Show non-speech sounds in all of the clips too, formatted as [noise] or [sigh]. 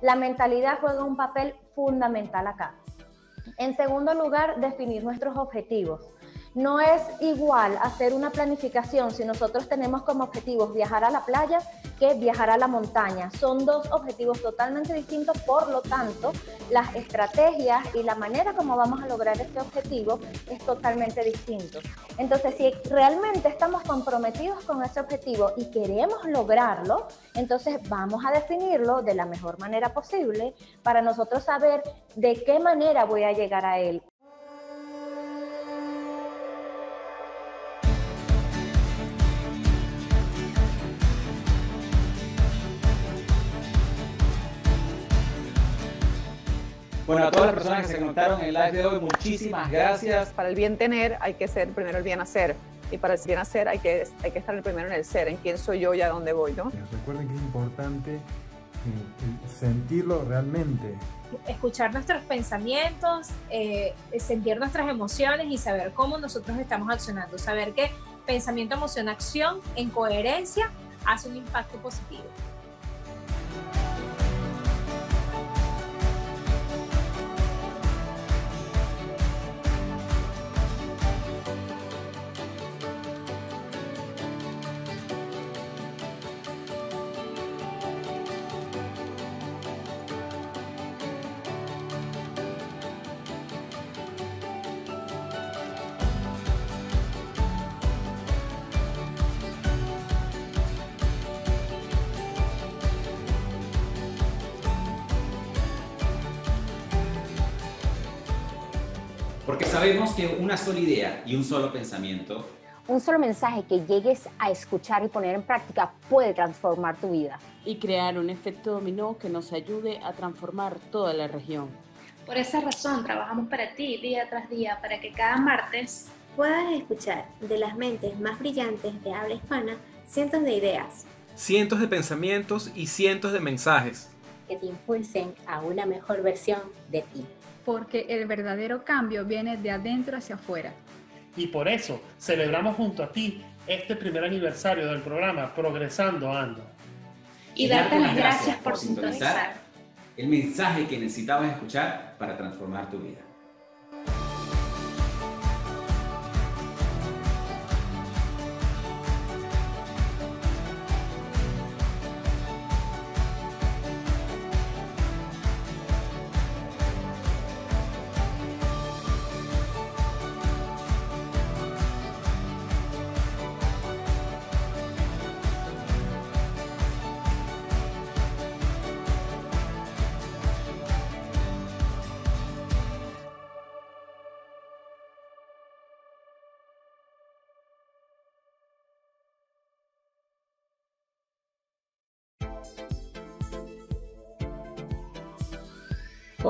La mentalidad juega un papel fundamental acá. En segundo lugar, definir nuestros objetivos. No es igual hacer una planificación si nosotros tenemos como objetivos viajar a la playa que viajar a la montaña. Son dos objetivos totalmente distintos, por lo tanto, las estrategias y la manera como vamos a lograr este objetivo es totalmente distinto. Entonces, si realmente estamos comprometidos con ese objetivo y queremos lograrlo, entonces vamos a definirlo de la mejor manera posible para nosotros saber de qué manera voy a llegar a él. Bueno, a todas las personas que se conectaron en el live de hoy, muchísimas gracias. Para el bien tener hay que ser primero el bien hacer. Y para el bien hacer hay que, hay que estar primero en el ser, en quién soy yo y a dónde voy, ¿no? Recuerden que es importante eh, sentirlo realmente. Escuchar nuestros pensamientos, eh, sentir nuestras emociones y saber cómo nosotros estamos accionando. Saber que pensamiento, emoción, acción en coherencia hace un impacto positivo. Que una sola idea y un solo pensamiento, un solo mensaje que llegues a escuchar y poner en práctica puede transformar tu vida. Y crear un efecto dominó que nos ayude a transformar toda la región. Por esa razón trabajamos para ti día tras día para que cada martes puedas escuchar de las mentes más brillantes de habla hispana cientos de ideas, cientos de pensamientos y cientos de mensajes que te impulsen a una mejor versión de ti porque el verdadero cambio viene de adentro hacia afuera. Y por eso celebramos junto a ti este primer aniversario del programa Progresando Ando. Y darte las gracias por sintonizar el mensaje que necesitabas escuchar para transformar tu vida.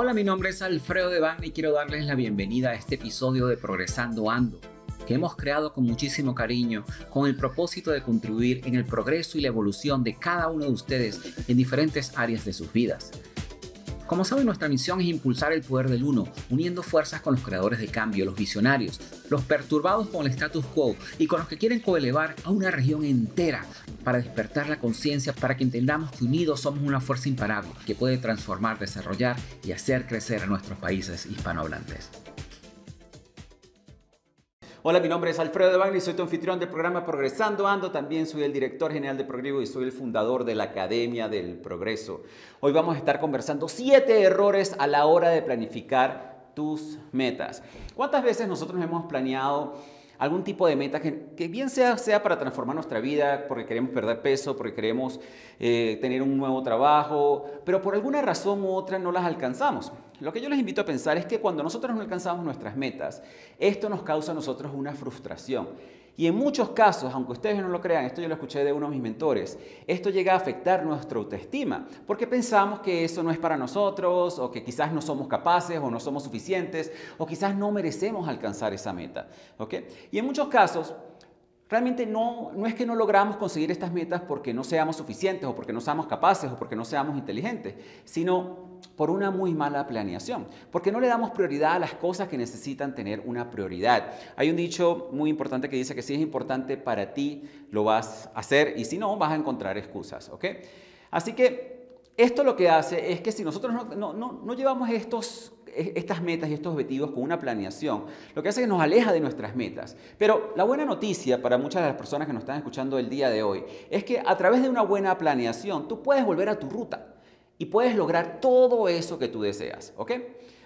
Hola, mi nombre es Alfredo Devane y quiero darles la bienvenida a este episodio de Progresando Ando, que hemos creado con muchísimo cariño con el propósito de contribuir en el progreso y la evolución de cada uno de ustedes en diferentes áreas de sus vidas. Como saben, nuestra misión es impulsar el poder del uno, uniendo fuerzas con los creadores de cambio, los visionarios, los perturbados con el status quo y con los que quieren coelevar a una región entera para despertar la conciencia, para que entendamos que unidos somos una fuerza imparable que puede transformar, desarrollar y hacer crecer a nuestros países hispanohablantes. Hola, mi nombre es Alfredo de Bagni, soy tu anfitrión del programa Progresando Ando, también soy el director general de Progreso y soy el fundador de la Academia del Progreso. Hoy vamos a estar conversando siete errores a la hora de planificar tus metas. ¿Cuántas veces nosotros hemos planeado algún tipo de meta que, bien sea, sea para transformar nuestra vida, porque queremos perder peso, porque queremos eh, tener un nuevo trabajo, pero por alguna razón u otra no las alcanzamos. Lo que yo les invito a pensar es que cuando nosotros no alcanzamos nuestras metas, esto nos causa a nosotros una frustración. Y en muchos casos, aunque ustedes no lo crean, esto yo lo escuché de uno de mis mentores, esto llega a afectar nuestra autoestima, porque pensamos que eso no es para nosotros, o que quizás no somos capaces, o no somos suficientes, o quizás no merecemos alcanzar esa meta. Y en muchos casos, Realmente no, no es que no logramos conseguir estas metas porque no seamos suficientes o porque no seamos capaces o porque no seamos inteligentes, sino por una muy mala planeación, porque no le damos prioridad a las cosas que necesitan tener una prioridad. Hay un dicho muy importante que dice que si es importante para ti, lo vas a hacer y si no, vas a encontrar excusas. ¿ok? Así que esto lo que hace es que si nosotros no, llevamos estos, e, estas metas y estos objetivos con una planeación, lo que hace es que nos aleja de nuestras metas. Pero la buena noticia para muchas de las personas que nos están escuchando el día de hoy es que a través de una buena planeación tú puedes volver a tu ruta y puedes lograr todo eso que tú deseas, ¿ok?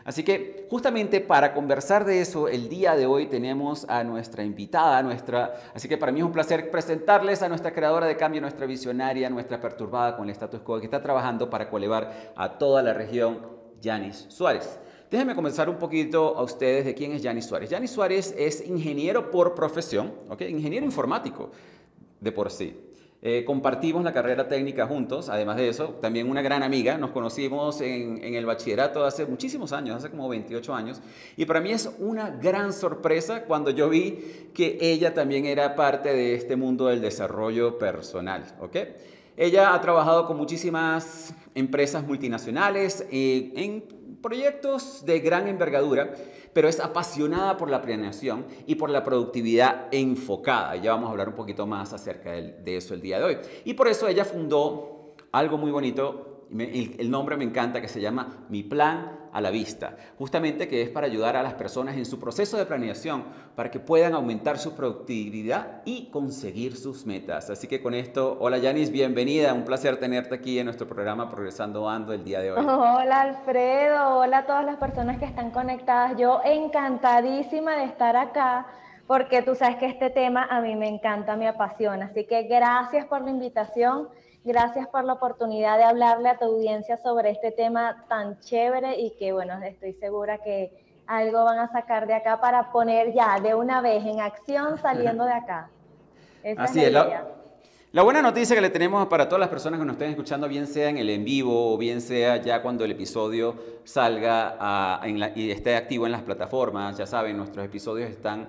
Así que justamente para conversar de eso, el día de hoy tenemos a nuestra invitada, nuestra, así que para mí es un placer presentarles a nuestra creadora de cambio, nuestra visionaria, nuestra perturbada con el status quo que está trabajando para colevar a toda la región, Yanis Suárez. Déjenme comenzar un poquito a ustedes de quién es Yanis Suárez. Yanis Suárez es ingeniero por profesión, ¿ok? Ingeniero informático de por sí. Eh, compartimos la carrera técnica juntos, además de eso, también una gran amiga, nos conocimos en, el bachillerato hace muchísimos años, hace como 28 años, y para mí es una gran sorpresa cuando yo vi que ella también era parte de este mundo del desarrollo personal, ¿ok? Ella ha trabajado con muchísimas empresas multinacionales eh, en proyectos de gran envergadura, pero es apasionada por la planeación y por la productividad enfocada. Ya vamos a hablar un poquito más acerca de eso el día de hoy. Y por eso ella fundó algo muy bonito el, nombre me encanta, que se llama Mi Plan a la Vista, justamente que es para ayudar a las personas en su proceso de planeación para que puedan aumentar su productividad y conseguir sus metas. Así que con esto, hola Yanis, bienvenida, un placer tenerte aquí en nuestro programa Progresando Ando el día de hoy. Hola Alfredo, hola a todas las personas que están conectadas, yo encantadísima de estar acá porque tú sabes que este tema a mí me encanta, me apasiona, así que gracias por la invitación Gracias por la oportunidad de hablarle a tu audiencia sobre este tema tan chévere y que, bueno, estoy segura que algo van a sacar de acá para poner ya de una vez en acción saliendo de acá. [laughs] Así es. La, la, buena noticia que le tenemos para todas las personas que nos estén escuchando, bien sea en el en vivo o bien sea ya cuando el episodio salga y esté activo en las plataformas, ya saben, nuestros episodios están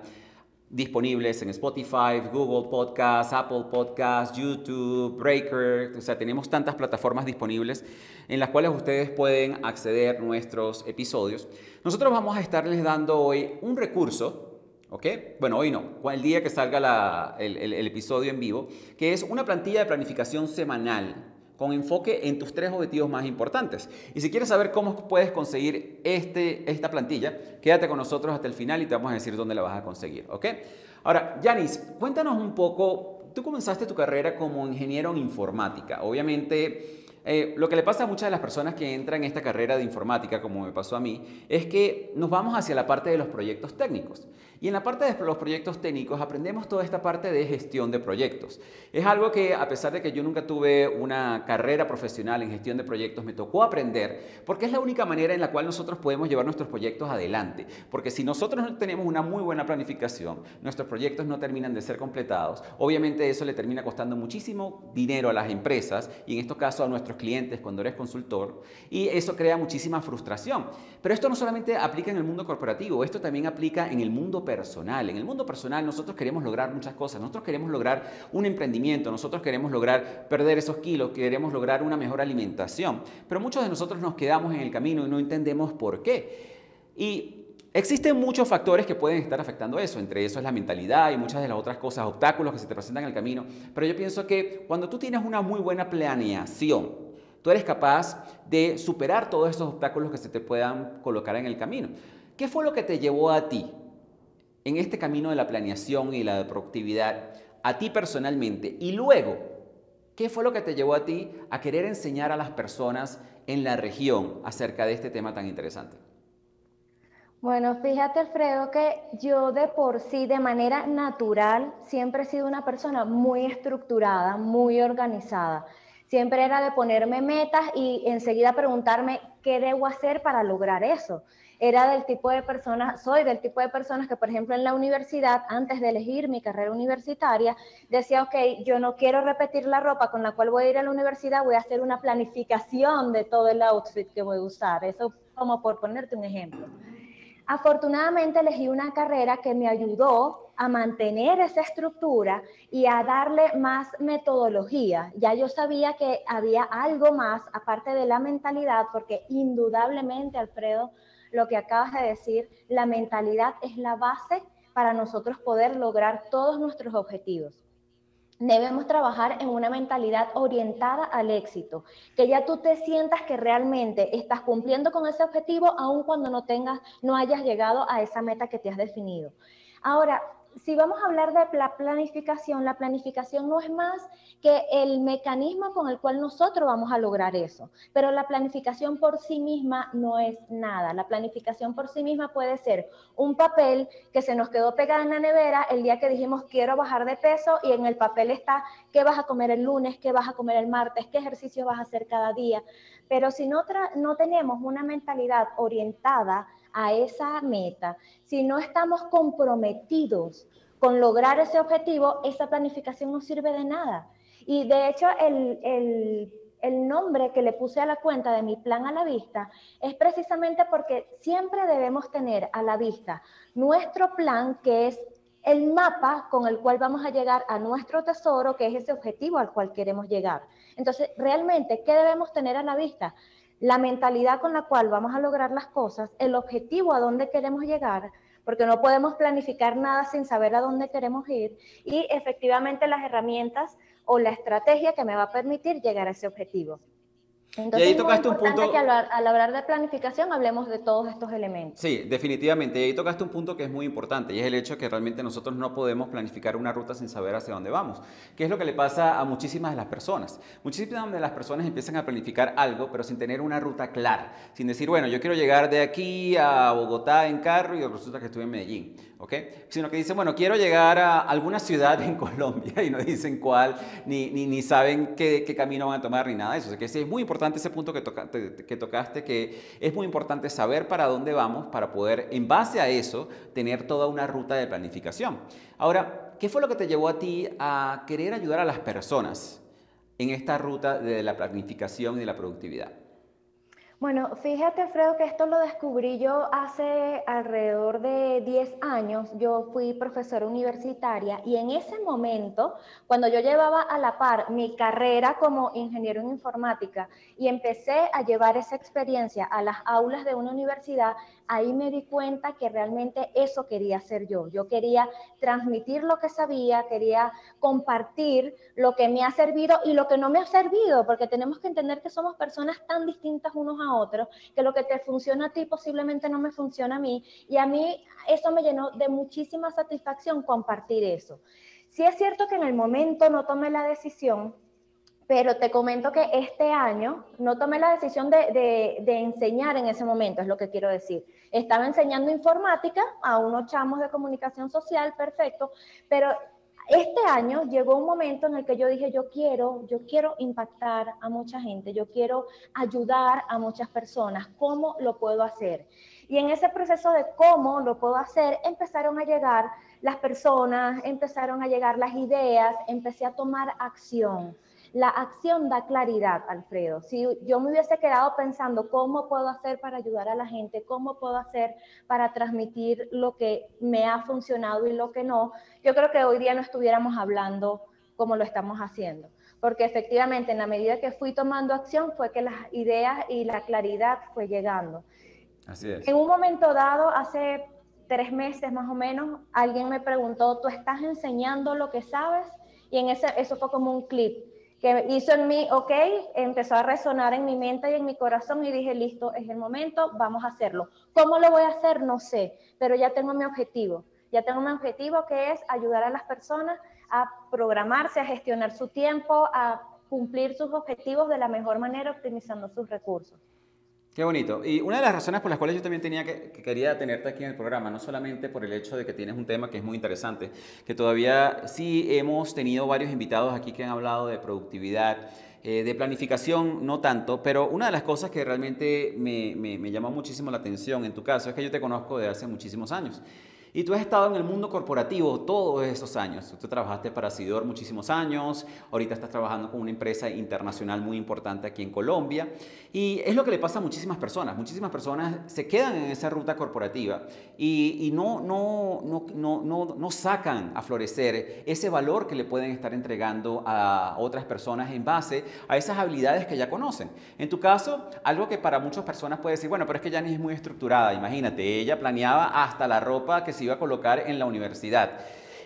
disponibles en Spotify, Google Podcasts, Apple Podcasts, YouTube, Breaker. O sea, tenemos tantas plataformas disponibles en las cuales ustedes pueden acceder a nuestros episodios. Nosotros vamos a estarles dando hoy un recurso, ¿ok? Bueno, hoy no, el día que salga el episodio en vivo, que es una plantilla de planificación semanal con enfoque en tus tres objetivos más importantes. Y si quieres saber cómo puedes conseguir este, esta plantilla, quédate con nosotros hasta el final y te vamos a decir dónde la vas a conseguir, ¿ok? Ahora, Yanis, cuéntanos un poco, tú comenzaste tu carrera como ingeniero en informática. Obviamente eh, lo que le pasa a muchas de las personas que entran en esta carrera de informática, como me pasó a mí, es que nos vamos hacia la parte de los proyectos técnicos. Y en la parte de los proyectos técnicos aprendemos toda esta parte de gestión de proyectos. Es algo que a pesar de que yo nunca tuve una carrera profesional en gestión de proyectos, me tocó aprender porque es la única manera en la cual nosotros podemos llevar nuestros proyectos adelante. Porque si nosotros no tenemos una muy buena planificación, nuestros proyectos no terminan de ser completados, obviamente eso le termina costando muchísimo dinero a las empresas y en estos casos a nuestros clientes cuando eres consultor y eso crea muchísima frustración. Pero esto no solamente aplica en el mundo corporativo, esto también aplica en el mundo personal. En el mundo personal nosotros queremos lograr muchas cosas, nosotros queremos lograr un emprendimiento, nosotros queremos lograr perder esos kilos, queremos lograr una mejor alimentación, pero muchos de nosotros nos quedamos en el camino y no entendemos por qué. Y Existen muchos factores que pueden estar afectando eso, entre eso es la mentalidad y muchas de las otras cosas, obstáculos que se te presentan en el camino, pero yo pienso que cuando tú tienes una muy buena planeación, tú eres capaz de superar todos esos obstáculos que se te puedan colocar en el camino. ¿Qué fue lo que te llevó a ti en este camino de la planeación y la productividad, a ti personalmente? Y luego, ¿qué fue lo que te llevó a ti a querer enseñar a las personas en la región acerca de este tema tan interesante? Bueno, fíjate Alfredo que yo de por sí, de manera natural, siempre he sido una persona muy estructurada, muy organizada. Siempre era de ponerme metas y enseguida preguntarme qué debo hacer para lograr eso. Era del tipo de personas, soy del tipo de personas que, por ejemplo, en la universidad, antes de elegir mi carrera universitaria, decía, ok, yo no quiero repetir la ropa con la cual voy a ir a la universidad, voy a hacer una planificación de todo el outfit que voy a usar. Eso como por ponerte un ejemplo. Afortunadamente elegí una carrera que me ayudó a mantener esa estructura y a darle más metodología. Ya yo sabía que había algo más aparte de la mentalidad, porque indudablemente, Alfredo, lo que acabas de decir, la mentalidad es la base para nosotros poder lograr todos nuestros objetivos. Debemos trabajar en una mentalidad orientada al éxito, que ya tú te sientas que realmente estás cumpliendo con ese objetivo aun cuando no tengas, no hayas llegado a esa meta que te has definido. Ahora, si vamos a hablar de la planificación, la planificación no es más que el mecanismo con el cual nosotros vamos a lograr eso. Pero la planificación por sí misma no es nada. La planificación por sí misma puede ser un papel que se nos quedó pegado en la nevera el día que dijimos quiero bajar de peso y en el papel está qué vas a comer el lunes, qué vas a comer el martes, qué ejercicio vas a hacer cada día. Pero si no, no tenemos una mentalidad orientada a esa meta, si no estamos comprometidos con lograr ese objetivo, esa planificación no sirve de nada. Y de hecho, el, el, nombre que le puse a la cuenta de mi plan a la vista es precisamente porque siempre debemos tener a la vista nuestro plan, que es el mapa con el cual vamos a llegar a nuestro tesoro, que es ese objetivo al cual queremos llegar. Entonces, realmente, ¿qué debemos tener a la vista? La mentalidad con la cual vamos a lograr las cosas, el objetivo a dónde queremos llegar, porque no podemos planificar nada sin saber a dónde queremos ir y efectivamente las herramientas o la estrategia que me va a permitir llegar a ese objetivo. Entonces, y ahí tocaste un punto. Que al, al, hablar de planificación hablemos de todos estos elementos. Sí, definitivamente. Y ahí tocaste un punto que es muy importante y es el hecho de que realmente nosotros no podemos planificar una ruta sin saber hacia dónde vamos. ¿Qué es lo que le pasa a muchísimas de las personas? Muchísimas de las personas empiezan a planificar algo, pero sin tener una ruta clara. Sin decir, bueno, yo quiero llegar de aquí a Bogotá en carro y resulta que estoy en Medellín. ¿Ok? Sino que dicen, bueno, quiero llegar a alguna ciudad en [laughs] Colombia y no dicen cuál, ni, ni, saben qué, camino van a tomar, ni nada de eso. O sea, que es muy importante ese punto que, que tocaste, que es muy importante saber para dónde vamos para poder, en base a eso, tener toda una ruta de planificación. Ahora, ¿qué fue lo que te llevó a ti a querer ayudar a las personas en esta ruta de la planificación y de la productividad? Bueno, fíjate, Alfredo, que esto lo descubrí yo hace alrededor de 10 años. Yo fui profesora universitaria y en ese momento, cuando yo llevaba a la par mi carrera como ingeniero en informática y empecé a llevar esa experiencia a las aulas de una universidad, ahí me di cuenta que realmente eso quería hacer yo. Yo quería transmitir lo que sabía, quería compartir lo que me ha servido y lo que no me ha servido, porque tenemos que entender que somos personas tan distintas unos a otros, que lo que te funciona a ti posiblemente no me funciona a mí. Y a mí eso me llenó de muchísima satisfacción compartir eso. Sí es cierto que en el momento no tomé la decisión, pero te comento que este año no tomé la decisión de, enseñar en ese momento, es lo que quiero decir. Estaba enseñando informática a unos chamos de comunicación social, perfecto, pero este año llegó un momento en el que yo dije, yo quiero, yo quiero impactar a mucha gente, yo quiero ayudar a muchas personas, ¿cómo lo puedo hacer? Y en ese proceso de cómo lo puedo hacer, empezaron a llegar las personas, empezaron a llegar las ideas, empecé a tomar acción. La acción da claridad, Alfredo. Si yo me hubiese quedado pensando cómo puedo hacer para ayudar a la gente, cómo puedo hacer para transmitir lo que me ha funcionado y lo que no, yo creo que hoy día no estuviéramos hablando como lo estamos haciendo. Porque efectivamente, en la medida que fui tomando acción, fue que las ideas y la claridad fue llegando. Así es. En un momento dado, hace tres meses más o menos, alguien me preguntó, ¿tú estás enseñando lo que sabes? Y en ese, eso fue como un clip que hizo en mí, ok, empezó a resonar en mi mente y en mi corazón y dije, listo, es el momento, vamos a hacerlo. ¿Cómo lo voy a hacer? No sé, pero ya tengo mi objetivo. Ya tengo mi objetivo que es ayudar a las personas a programarse, a gestionar su tiempo, a cumplir sus objetivos de la mejor manera, optimizando sus recursos. Qué bonito. Y una de las razones por las cuales yo también tenía que, quería tenerte aquí en el programa, no solamente por el hecho de que tienes un tema que es muy interesante, que todavía sí hemos tenido varios invitados aquí que han hablado de productividad, eh, de planificación no tanto, pero una de las cosas que realmente me, me, me llamó muchísimo la atención en tu caso es que yo te conozco desde hace muchísimos años. Y tú has estado en el mundo corporativo todos esos años. Tú trabajaste para Sidor muchísimos años, ahorita estás trabajando con una empresa internacional muy importante aquí en Colombia. Y es lo que le pasa a muchísimas personas. Muchísimas personas se quedan en esa ruta corporativa y, no, no, no, no, no, no sacan a florecer ese valor que le pueden estar entregando a otras personas en base a esas habilidades que ya conocen. En tu caso, algo que para muchas personas puede decir, bueno, pero es que ni es muy estructurada. Imagínate, ella planeaba hasta la ropa que se iba a colocar en la universidad.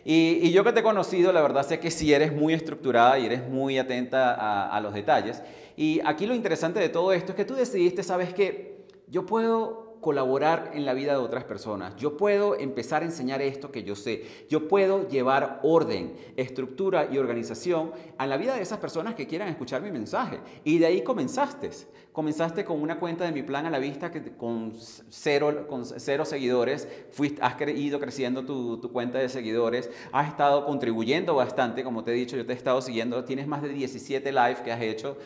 Y, yo que te he conocido, la verdad sé que sí eres muy estructurada y eres muy atenta a, a los detalles. Y aquí lo interesante de todo esto es que tú decidiste, sabes que yo puedo colaborar en la vida de otras personas. Yo puedo empezar a enseñar esto que yo sé. Yo puedo llevar orden, estructura y organización a la vida de esas personas que quieran escuchar mi mensaje. Y de ahí comenzaste. Comenzaste con una cuenta de mi plan a la vista que con cero, con cero seguidores. Fuiste, has ido creciendo tu, tu cuenta de seguidores. Has estado contribuyendo bastante. Como te he dicho, yo te he estado siguiendo. Tienes más de 17 live que has hecho.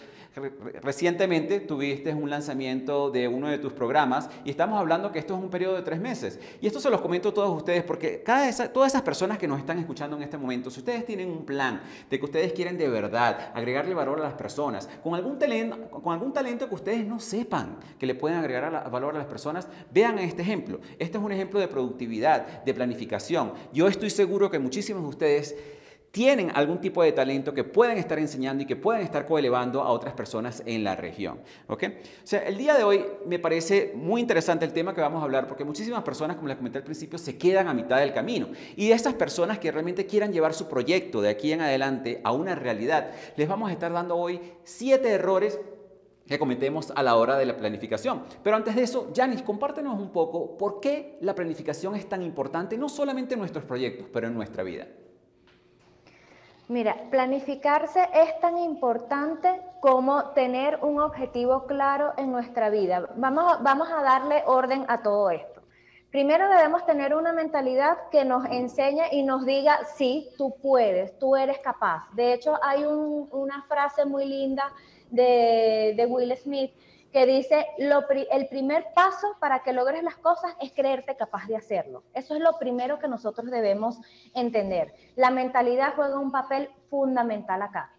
Recientemente tuviste un lanzamiento de uno de tus programas y estamos hablando que esto es un periodo de tres meses. Y esto se los comento a todos ustedes porque cada todas esas personas que nos están escuchando en este momento, si ustedes tienen un plan de que ustedes quieren de verdad agregarle valor a las personas, con algún talento, con algún talento que ustedes no sepan que le pueden agregar valor a las personas, vean este ejemplo. Este es un ejemplo de productividad, de planificación. Yo estoy seguro que muchísimos de ustedes tienen algún tipo de talento que pueden estar enseñando y que pueden estar coelevando a otras personas en la región. ¿ok? O sea, el día de hoy me parece muy interesante el tema que vamos a hablar porque muchísimas personas, como les comenté al principio, se quedan a mitad del camino. Y de estas personas que realmente quieran llevar su proyecto de aquí en adelante a una realidad, les vamos a estar dando hoy siete errores que cometemos a la hora de la planificación. Pero antes de eso, Janis, compártenos un poco por qué la planificación es tan importante, no solamente en nuestros proyectos, pero en nuestra vida. Mira, planificarse es tan importante como tener un objetivo claro en nuestra vida. Vamos, vamos a darle orden a todo esto. Primero debemos tener una mentalidad que nos enseñe y nos diga, sí, tú puedes, tú eres capaz. De hecho, hay una frase muy linda de Will Smith que dice, el primer paso para que logres las cosas es creerte capaz de hacerlo. Eso es lo primero que nosotros debemos entender. La mentalidad juega un papel fundamental acá.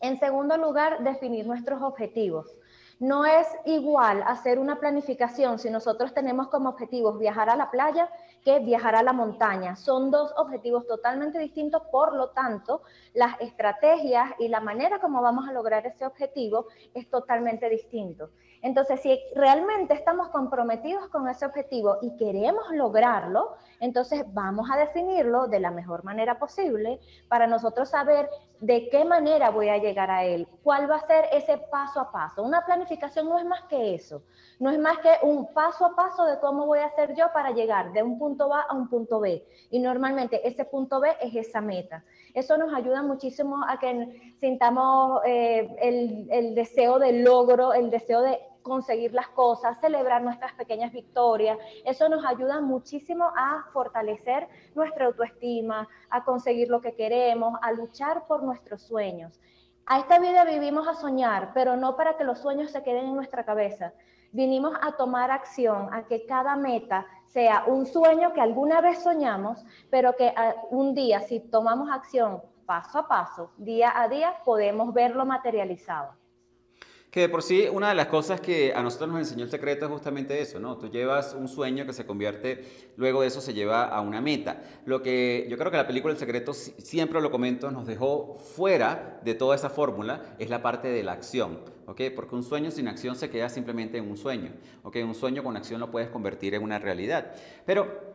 En segundo lugar, definir nuestros objetivos. No es igual hacer una planificación si nosotros tenemos como objetivos viajar a la playa que viajar a la montaña. Son dos objetivos totalmente distintos, por lo tanto, las estrategias y la manera como vamos a lograr ese objetivo es totalmente distinto. Entonces, si realmente estamos comprometidos con ese objetivo y queremos lograrlo, entonces vamos a definirlo de la mejor manera posible para nosotros saber de qué manera voy a llegar a él, cuál va a ser ese paso a paso. Una planificación no es más que eso, no es más que un paso a paso de cómo voy a hacer yo para llegar de un punto A a un punto B. Y normalmente ese punto B es esa meta. Eso nos ayuda muchísimo a que sintamos eh, el, el deseo de logro, el deseo de conseguir las cosas, celebrar nuestras pequeñas victorias. Eso nos ayuda muchísimo a fortalecer nuestra autoestima, a conseguir lo que queremos, a luchar por nuestros sueños. A esta vida vivimos a soñar, pero no para que los sueños se queden en nuestra cabeza. Vinimos a tomar acción, a que cada meta sea un sueño que alguna vez soñamos, pero que ah, un día, si tomamos acción paso a paso, día a día, podemos verlo materializado. Que de por sí, una de las cosas que a nosotros nos enseñó el secreto es justamente eso, ¿no? Tú llevas un sueño que se convierte, luego de eso se lleva a una meta. Lo que yo creo que la película El secreto, siempre lo comento, nos dejó fuera de toda esa fórmula, es la parte de la acción, ¿ok? Porque un sueño sin acción se queda simplemente en un sueño, ¿ok? Un sueño con acción lo puedes convertir en una realidad. Pero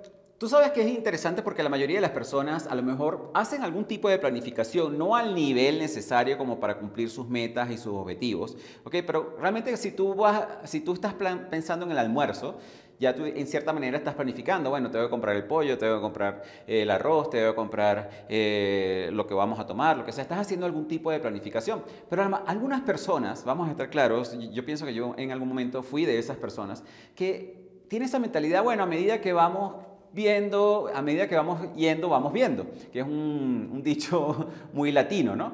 Tú sabes que es interesante porque la mayoría de las personas a lo mejor hacen algún tipo de planificación, no al nivel necesario como para cumplir sus metas y sus objetivos, ¿ok? Pero realmente si tú, vas, si tú estás pensando en el almuerzo, ya tú en cierta manera estás planificando, bueno, te voy a comprar el pollo, te voy a comprar eh, el arroz, te voy a comprar eh, lo que vamos a tomar, lo que sea, estás haciendo algún tipo de planificación. Pero además, algunas personas, vamos a estar claros, yo pienso que yo en algún momento fui de esas personas, que tienen esa mentalidad, bueno, a medida que vamos viendo, a medida que vamos yendo, vamos viendo, que es un, dicho [laughs] muy latino, ¿no?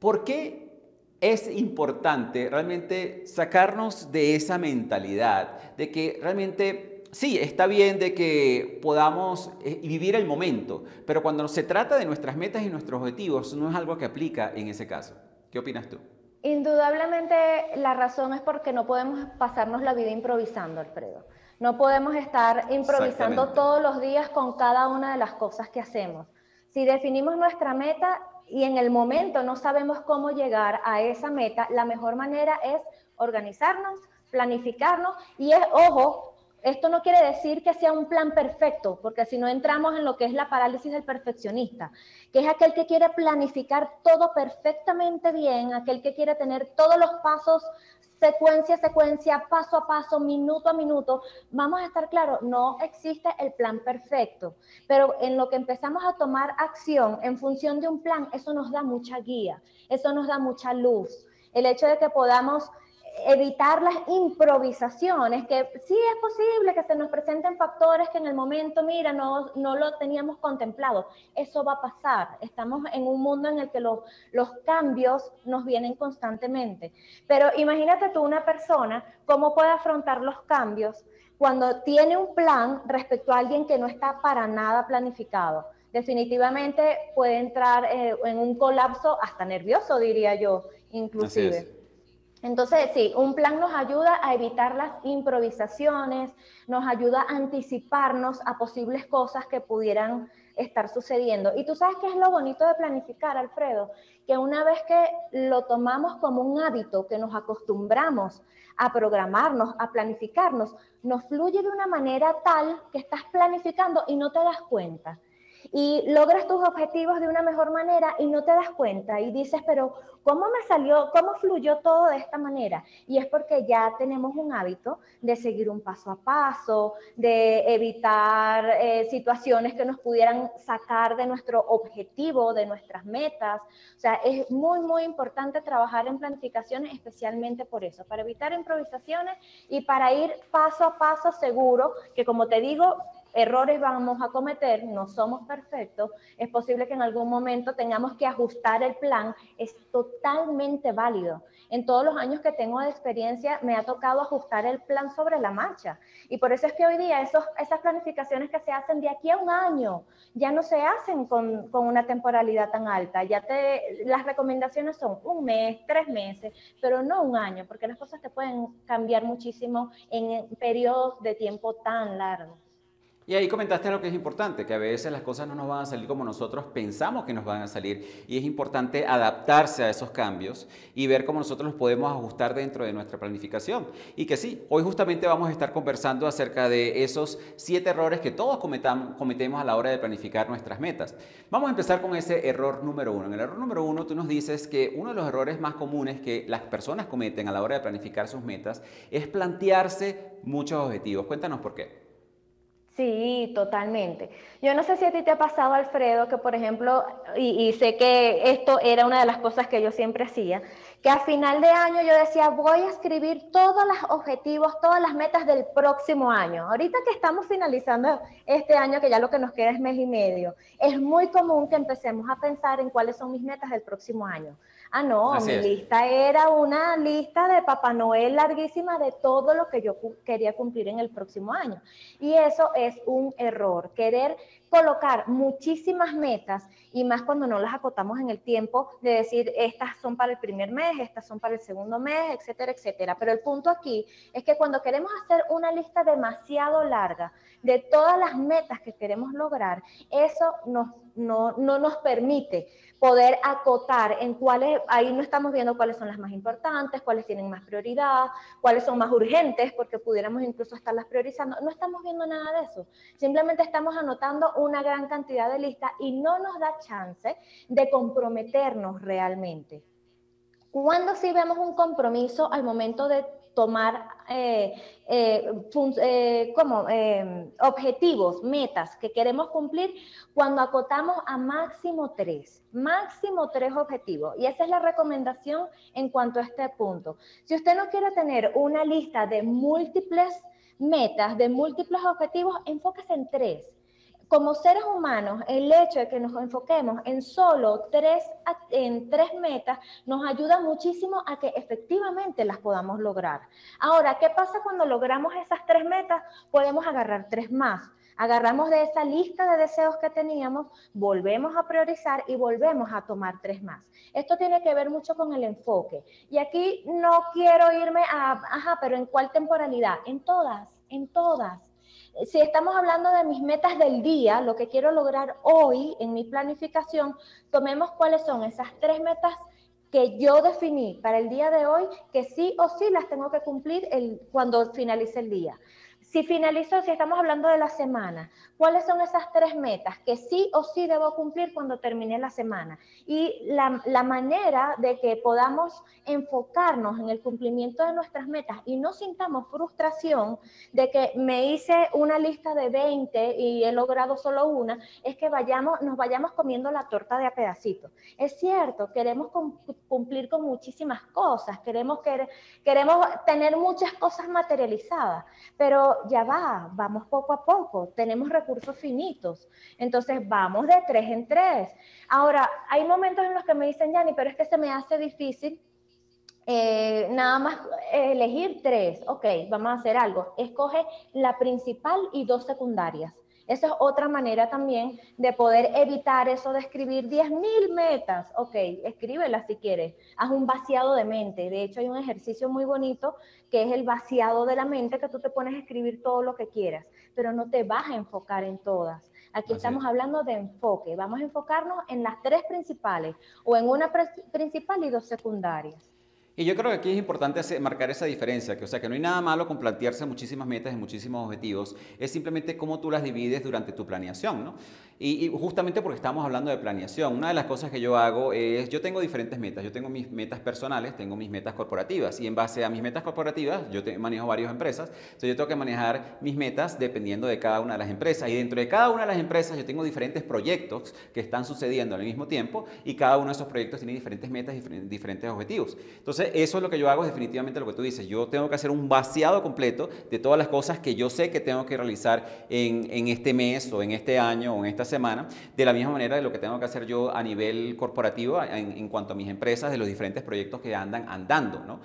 ¿Por qué es importante realmente sacarnos de esa mentalidad de que realmente sí, está bien de que podamos eh, vivir el momento, pero cuando se trata de nuestras metas y nuestros objetivos, no es algo que aplica en ese caso. ¿Qué opinas tú? Indudablemente la razón es porque no podemos pasarnos la vida improvisando, Alfredo. No podemos estar improvisando todos los días con cada una de las cosas que hacemos. Si definimos nuestra meta y en el momento no sabemos cómo llegar a esa meta, la mejor manera es organizarnos, planificarnos y es, ojo, Esto no quiere decir que sea un plan perfecto, porque si no entramos en lo que es la parálisis del perfeccionista, que es aquel que quiere planificar todo perfectamente bien, aquel que quiere tener todos los pasos secuencia a secuencia, paso a paso, minuto a minuto, vamos a estar claros, no existe el plan perfecto, pero en lo que empezamos a tomar acción en función de un plan, eso nos da mucha guía, eso nos da mucha luz. El hecho de que podamos evitar las improvisaciones, que sí es posible que se nos presenten factores que en el momento, mira, no, no lo teníamos contemplado. Eso va a pasar. Estamos en un mundo en el que los, los cambios nos vienen constantemente. Pero imagínate tú una persona, cómo puede afrontar los cambios cuando tiene un plan respecto a alguien que no está para nada planificado. Definitivamente puede entrar eh, en un colapso hasta nervioso, diría yo, inclusive. Entonces, sí, un plan nos ayuda a evitar las improvisaciones, nos ayuda a anticiparnos a posibles cosas que pudieran estar sucediendo. Y tú sabes qué es lo bonito de planificar, Alfredo, que una vez que lo tomamos como un hábito, que nos acostumbramos a programarnos, a planificarnos, nos fluye de una manera tal que estás planificando y no te das cuenta y logras tus objetivos de una mejor manera y no te das cuenta y dices, pero ¿cómo me salió, cómo fluyó todo de esta manera? Y es porque ya tenemos un hábito de seguir un paso a paso, de evitar eh, situaciones que nos pudieran sacar de nuestro objetivo, de nuestras metas. O sea, es muy, muy importante trabajar en planificaciones especialmente por eso, para evitar improvisaciones y para ir paso a paso seguro, que como te digo, errores vamos a cometer, no somos perfectos, es posible que en algún momento tengamos que ajustar el plan, es totalmente válido. En todos los años que tengo de experiencia me ha tocado ajustar el plan sobre la marcha y por eso es que hoy día esos, esas planificaciones que se hacen de aquí a un año ya no se hacen con, con una temporalidad tan alta, ya te, las recomendaciones son un mes, tres meses, pero no un año, porque las cosas te pueden cambiar muchísimo en periodos de tiempo tan largos. Y ahí comentaste lo que es importante, que a veces las cosas no nos van a salir como nosotros pensamos que nos van a salir y es importante adaptarse a esos cambios y ver cómo nosotros los podemos ajustar dentro de nuestra planificación. Y que sí, hoy justamente vamos a estar conversando acerca de esos siete errores que todos cometemos a la hora de planificar nuestras metas. Vamos a empezar con ese error número uno. En el error número uno tú nos dices que uno de los errores más comunes que las personas cometen a la hora de planificar sus metas es plantearse muchos objetivos. Cuéntanos por qué. Sí, totalmente. Yo no sé si a ti te ha pasado, Alfredo, que por ejemplo, y, sé que esto era una de las cosas que yo siempre hacía, que a final de año yo decía, voy a escribir todos los objetivos, todas las metas del próximo año. Ahorita que estamos finalizando este año, que ya lo que nos queda es mes y medio, es muy común que empecemos a pensar en cuáles son mis metas del próximo año. Ah, no, mi lista era una lista de Papá Noel larguísima de todo lo que yo quería cumplir en el próximo año. Y eso es un error, querer colocar muchísimas metas y más cuando no las acotamos en el tiempo de decir estas son para el primer mes, estas son para el segundo mes, etcétera, etcétera. Pero el punto aquí es que cuando queremos hacer una lista demasiado larga de todas las metas que queremos lograr, eso no, no nos permite poder acotar en cuáles, ahí no estamos viendo cuáles son las más importantes, cuáles tienen más prioridad, cuáles son más urgentes, porque pudiéramos incluso estarlas priorizando. No estamos viendo nada de eso. Simplemente estamos anotando una gran cantidad de listas y no nos da chance de comprometernos realmente. ¿Cuándo sí vemos un compromiso al momento de tomar eh, eh, eh, como objetivos, metas que queremos cumplir cuando acotamos a máximo tres, máximo tres objetivos. Y esa es la recomendación en cuanto a este punto. Si usted no quiere tener una lista de múltiples metas, de múltiples objetivos, enfóquese en tres como seres humanos, el hecho de que nos enfoquemos en solo tres, en tres metas nos ayuda muchísimo a que efectivamente las podamos lograr. Ahora, ¿qué pasa cuando logramos esas tres metas? Podemos agarrar tres más. Agarramos de esa lista de deseos que teníamos, volvemos a priorizar y volvemos a tomar tres más. Esto tiene que ver mucho con el enfoque. Y aquí no quiero irme a, ajá, pero ¿en cuál temporalidad? En todas, en todas si estamos hablando de mis metas del día, lo que quiero lograr hoy en mi planificación, tomemos cuáles son esas tres metas que yo definí para el día de hoy, que sí o sí las tengo que cumplir el, cuando finalice el día. Si finalizo, si estamos hablando de la semana, ¿cuáles son esas tres metas que sí o sí debo cumplir cuando termine la semana? Y la, la, manera de que podamos enfocarnos en el cumplimiento de nuestras metas y no sintamos frustración de que me hice una lista de 20 y he logrado solo una, es que vayamos, nos vayamos comiendo la torta de a pedacitos. Es cierto, queremos cumplir con muchísimas cosas, queremos, queremos tener muchas cosas materializadas, pero ya va, vamos poco a poco, tenemos recursos finitos, entonces vamos de tres en tres. Ahora, hay momentos en los que me dicen, Yanni, pero es que se me hace difícil eh, nada más elegir tres. Ok, vamos a hacer algo. Escoge la principal y dos secundarias. Esa es otra manera también de poder evitar eso de escribir 10.000 metas. Ok, escríbelas si quieres. Haz un vaciado de mente. De hecho, hay un ejercicio muy bonito que es el vaciado de la mente, que tú te pones a escribir todo lo que quieras, pero no te vas a enfocar en todas. Aquí estamos hablando de enfoque. Vamos a enfocarnos en las tres principales o en una principal y dos secundarias. Y yo creo que aquí es importante marcar esa diferencia, que o sea que no hay nada malo con plantearse muchísimas metas y muchísimos objetivos, es simplemente cómo tú las divides durante tu planeación, ¿no? Y, justamente porque estamos hablando de planeación, una de las cosas que yo hago es, yo tengo diferentes metas, yo tengo mis metas personales, tengo mis metas corporativas y en base a mis metas corporativas, yo manejo varias empresas, entonces yo tengo que manejar mis metas dependiendo de cada una de las empresas y dentro de cada una de las empresas yo tengo diferentes proyectos que están sucediendo al mismo tiempo y cada uno de esos proyectos tiene diferentes metas y diferentes objetivos. Entonces eso es lo que yo hago, es definitivamente lo que tú dices, yo tengo que hacer un vaciado completo de todas las cosas que yo sé que tengo que realizar en, en este mes o en este año o en esta semana, de la misma manera de lo que tengo que hacer yo a nivel corporativo en, en cuanto a mis empresas, de los diferentes proyectos que andan andando, ¿no?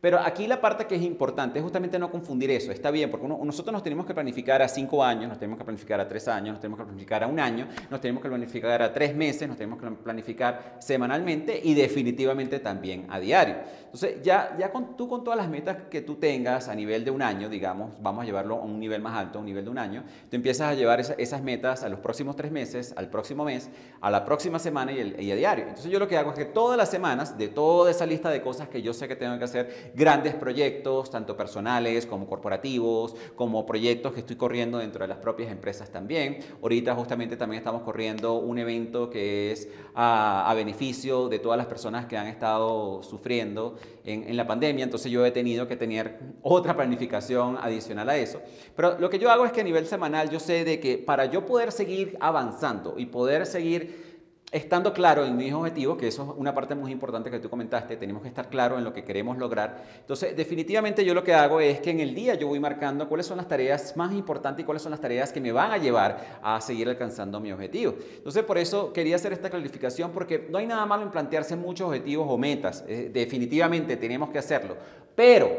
Pero aquí la parte que es importante es justamente no confundir eso. Está bien, porque nosotros nos tenemos que planificar a cinco años, nos tenemos que planificar a tres años, nos tenemos que planificar a un año, nos tenemos que planificar a tres meses, nos tenemos que planificar semanalmente y definitivamente también a diario. Entonces, ya, ya con, tú con todas las metas que tú tengas a nivel de un año, digamos, vamos a llevarlo a un nivel más alto, a un nivel de un año, tú empiezas a llevar esas metas a los próximos tres meses, al próximo mes, a la próxima semana y, y a diario. Entonces, yo lo que hago es que todas las semanas, de toda esa lista de cosas que yo sé que tengo que hacer, grandes proyectos, tanto personales como corporativos, como proyectos que estoy corriendo dentro de las propias empresas también. Ahorita justamente también estamos corriendo un evento que es a, beneficio de todas las personas que han estado sufriendo en, en la pandemia, entonces yo he tenido que tener otra planificación adicional a eso. Pero lo que yo hago es que a nivel semanal yo sé de que para yo poder seguir avanzando y poder seguir estando claro en mis objetivos, que eso es una parte muy importante que tú comentaste, tenemos que estar claro en lo que queremos lograr. Entonces, definitivamente yo lo que hago es que en el día yo voy marcando cuáles son las tareas más importantes y cuáles son las tareas que me van a llevar a seguir alcanzando mi objetivo. Entonces, por eso quería hacer esta clarificación porque no hay nada malo en plantearse muchos objetivos o metas. Eh, definitivamente tenemos que hacerlo. Pero,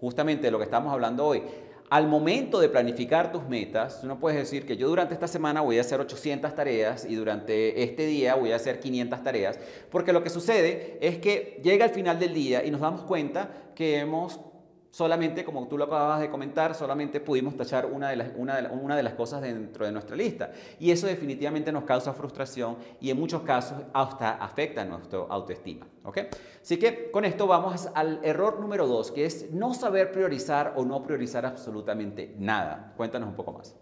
justamente lo que estamos hablando hoy, al momento de planificar tus metas, tú no puedes decir que yo durante esta semana voy a hacer 800 tareas y durante este día voy a hacer 500 tareas, porque lo que sucede es que llega al final del día y nos damos cuenta que hemos solamente, como tú lo acabas de comentar, solamente pudimos tachar una de, las, una, de una de las cosas dentro de nuestra lista. Y eso definitivamente nos causa frustración y en muchos casos hasta afecta nuestra autoestima. ¿ok? Así que con esto vamos al error número dos, que es no saber priorizar o no priorizar absolutamente nada. Cuéntanos un poco más.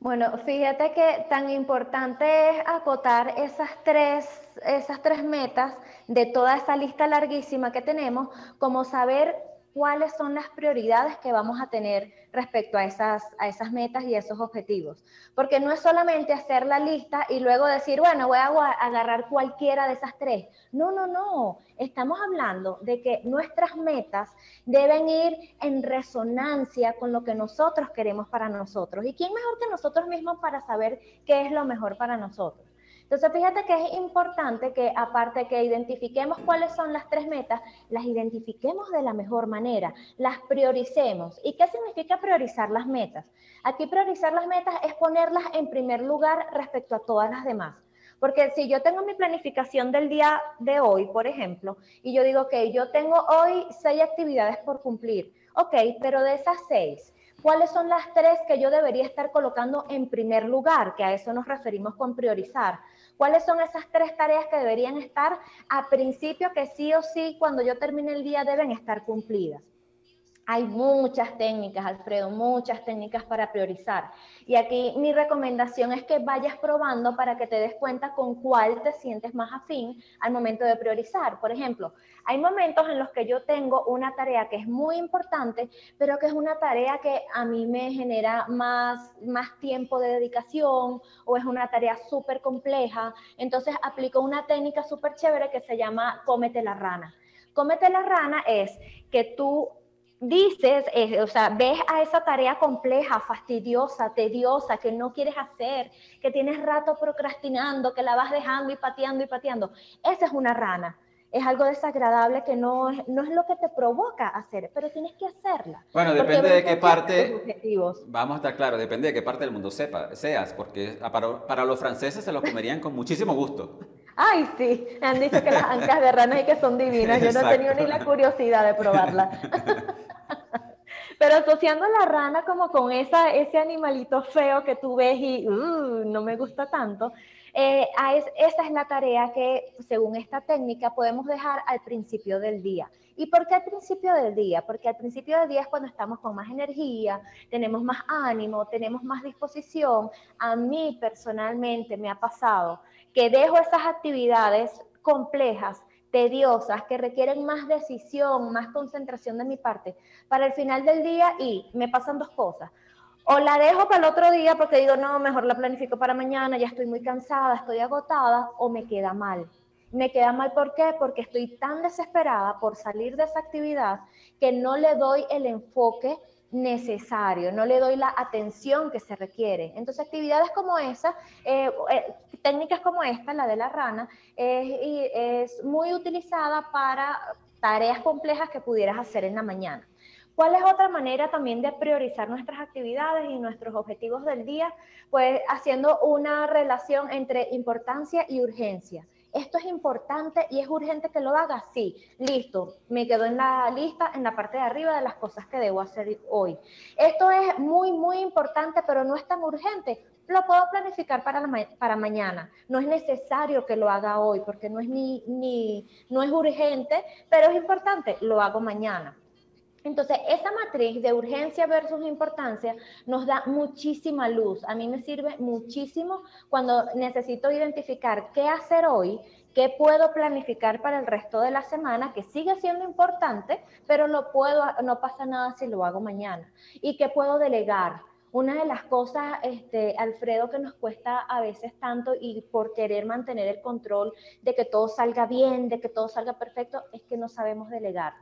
Bueno, fíjate que tan importante es acotar esas tres, esas tres metas de toda esa lista larguísima que tenemos, como saber cuáles son las prioridades que vamos a tener respecto a esas, a esas metas y esos objetivos. Porque no es solamente hacer la lista y luego decir, bueno, voy a agarrar cualquiera de esas tres. No, no, no. Estamos hablando de que nuestras metas deben ir en resonancia con lo que nosotros queremos para nosotros. ¿Y quién mejor que nosotros mismos para saber qué es lo mejor para nosotros? Entonces, fíjate que es importante que aparte que identifiquemos cuáles son las tres metas, las identifiquemos de la mejor manera, las prioricemos. ¿Y qué significa priorizar las metas? Aquí priorizar las metas es ponerlas en primer lugar respecto a todas las demás. Porque si yo tengo mi planificación del día de hoy, por ejemplo, y yo digo, ok, yo tengo hoy seis actividades por cumplir, ok, pero de esas seis, ¿cuáles son las tres que yo debería estar colocando en primer lugar? Que a eso nos referimos con priorizar. ¿Cuáles son esas tres tareas que deberían estar a principio que sí o sí cuando yo termine el día deben estar cumplidas? Hay muchas técnicas, Alfredo, muchas técnicas para priorizar. Y aquí mi recomendación es que vayas probando para que te des cuenta con cuál te sientes más afín al momento de priorizar. Por ejemplo, hay momentos en los que yo tengo una tarea que es muy importante, pero que es una tarea que a mí me genera más, más tiempo de dedicación o es una tarea súper compleja. Entonces aplico una técnica súper chévere que se llama cómete la rana. Cómete la rana es que tú dices, eh, o sea, ves a esa tarea compleja, fastidiosa, tediosa, que no quieres hacer, que tienes rato procrastinando, que la vas dejando y pateando y pateando. Esa es una rana. Es algo desagradable que no es, no es lo que te provoca hacer, pero tienes que hacerla. Bueno, depende de qué parte. Vamos a estar claros, depende de qué parte del mundo sepa, seas, porque para, para los franceses se lo comerían con muchísimo gusto. Ay, sí, me han dicho que las ancas de rana y que son divinas. Yo no he tenido ni la curiosidad de probarla. [laughs] Pero asociando la rana como con esa, ese animalito feo que tú ves y uh, no me gusta tanto, eh, esa es la tarea que, según esta técnica, podemos dejar al principio del día. ¿Y por qué al principio del día? Porque al principio del día es cuando estamos con más energía, tenemos más ánimo, tenemos más disposición. A mí personalmente me ha pasado que dejo esas actividades complejas tediosas, que requieren más decisión, más concentración de mi parte, para el final del día y me pasan dos cosas. O la dejo para el otro día porque digo, no, mejor la planifico para mañana, ya estoy muy cansada, estoy agotada, o me queda mal. Me queda mal, ¿por qué? Porque estoy tan desesperada por salir de esa actividad que no le doy el enfoque necesario, no le doy la atención que se requiere. Entonces, actividades como esa, eh, eh, técnicas como esta, la de la rana, es, es muy utilizada para tareas complejas que pudieras hacer en la mañana. ¿Cuál es otra manera también de priorizar nuestras actividades y nuestros objetivos del día? Pues haciendo una relación entre importancia y urgencia esto es importante y es urgente que lo haga, sí, listo, me quedo en la lista, en la parte de arriba de las cosas que debo hacer hoy. Esto es muy, muy importante, pero no es tan urgente. Lo puedo planificar para, para mañana. No es necesario que lo haga hoy porque no es, ni, ni, no es urgente, pero es importante, lo hago mañana. Entonces, esa matriz de urgencia versus importancia nos da muchísima luz. A mí me sirve muchísimo cuando necesito identificar qué hacer hoy, qué puedo planificar para el resto de la semana, que sigue siendo importante, pero lo puedo, no pasa nada si lo hago mañana. Y qué puedo delegar, una de las cosas, este, Alfredo, que nos cuesta a veces tanto y por querer mantener el control de que todo salga bien, de que todo salga perfecto, es que no sabemos delegar.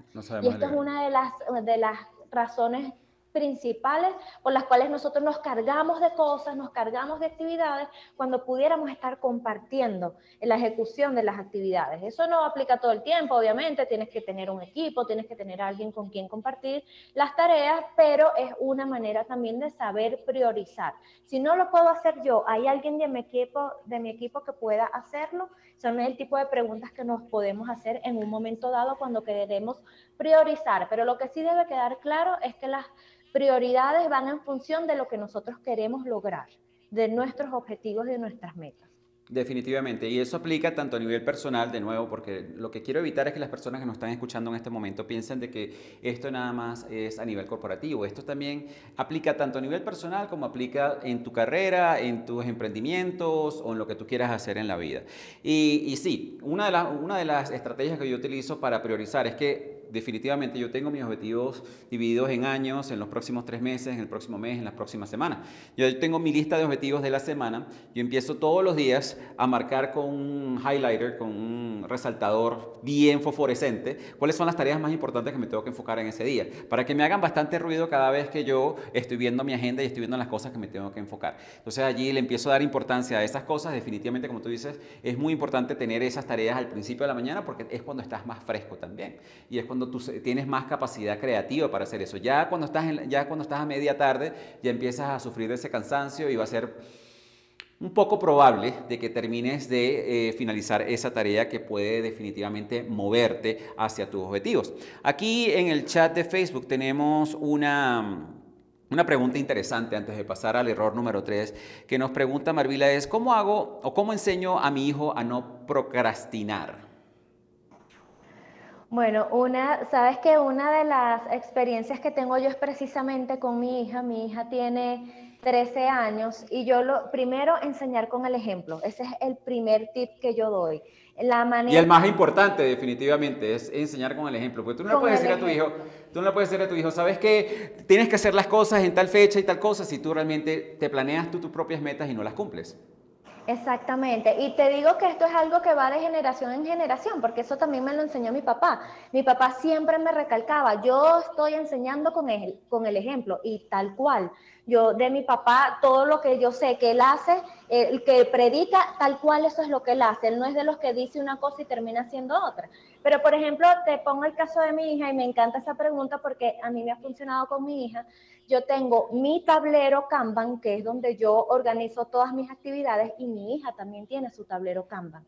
y esto es una de las, de las razones principales por las cuales nosotros nos cargamos de cosas, nos cargamos de actividades, cuando pudiéramos estar compartiendo en la ejecución de las actividades. Eso no aplica todo el tiempo, obviamente, tienes que tener un equipo, tienes que tener alguien con quien compartir las tareas, pero es una manera también de saber priorizar. Si no lo puedo hacer yo, hay alguien de mi equipo, de mi equipo que pueda hacerlo, son el tipo de preguntas que nos podemos hacer en un momento dado cuando queremos priorizar, pero lo que sí debe quedar claro es que las prioridades van en función de lo que nosotros queremos lograr, de nuestros objetivos y de nuestras metas. Definitivamente, y eso aplica tanto a nivel personal, de nuevo, porque lo que quiero evitar es que las personas que nos están escuchando en este momento piensen de que esto nada más es a nivel corporativo. Esto también aplica tanto a nivel personal como aplica en tu carrera, en tus emprendimientos o en lo que tú quieras hacer en la vida. Y, sí, una de, una de las estrategias que yo utilizo para priorizar es que definitivamente yo tengo mis objetivos divididos en años, en los próximos tres meses, en el próximo mes, en las próximas semanas. Yo tengo mi lista de objetivos de la semana. Yo empiezo todos los días a marcar con un highlighter, con un resaltador bien fosforescente, cuáles son las tareas más importantes que me tengo que enfocar en ese día, para que me hagan bastante ruido cada vez que yo estoy viendo mi agenda y estoy viendo las cosas que me tengo que enfocar. Entonces allí le empiezo a dar importancia a esas cosas. Definitivamente, como tú dices, es muy importante tener esas tareas al principio de la mañana porque es cuando estás más fresco también. Y es cuando tú tienes más capacidad creativa para hacer eso. Ya cuando estás, ya cuando estás a media tarde, ya empiezas a sufrir ese cansancio y va a ser un poco probable de que termines de eh, finalizar esa tarea que puede definitivamente moverte hacia tus objetivos. Aquí en el chat de Facebook tenemos una, una pregunta interesante antes de pasar al error número 3 que nos pregunta Marvila es, ¿cómo hago o cómo enseño a mi hijo a no procrastinar? Bueno, una, sabes que una de las experiencias que tengo yo es precisamente con mi hija. Mi hija tiene 13 años y yo lo primero enseñar con el ejemplo. Ese es el primer tip que yo doy. La manera... Y el más importante definitivamente es enseñar con el ejemplo, porque tú no le puedes decir a tu hijo, tú no le puedes decir a tu hijo, sabes que tienes que hacer las cosas en tal fecha y tal cosa si tú realmente te planeas tú tus propias metas y no las cumples. Exactamente. Y te digo que esto es algo que va de generación en generación, porque eso también me lo enseñó mi papá. Mi papá siempre me recalcaba, yo estoy enseñando con el, con el ejemplo y tal cual. Yo de mi papá, todo lo que yo sé que él hace, el que predica, tal cual eso es lo que él hace. Él no es de los que dice una cosa y termina haciendo otra. Pero, por ejemplo, te pongo el caso de mi hija y me encanta esa pregunta porque a mí me ha funcionado con mi hija yo tengo mi tablero Kanban, que es donde yo organizo todas mis actividades, y mi hija también tiene su tablero Kanban.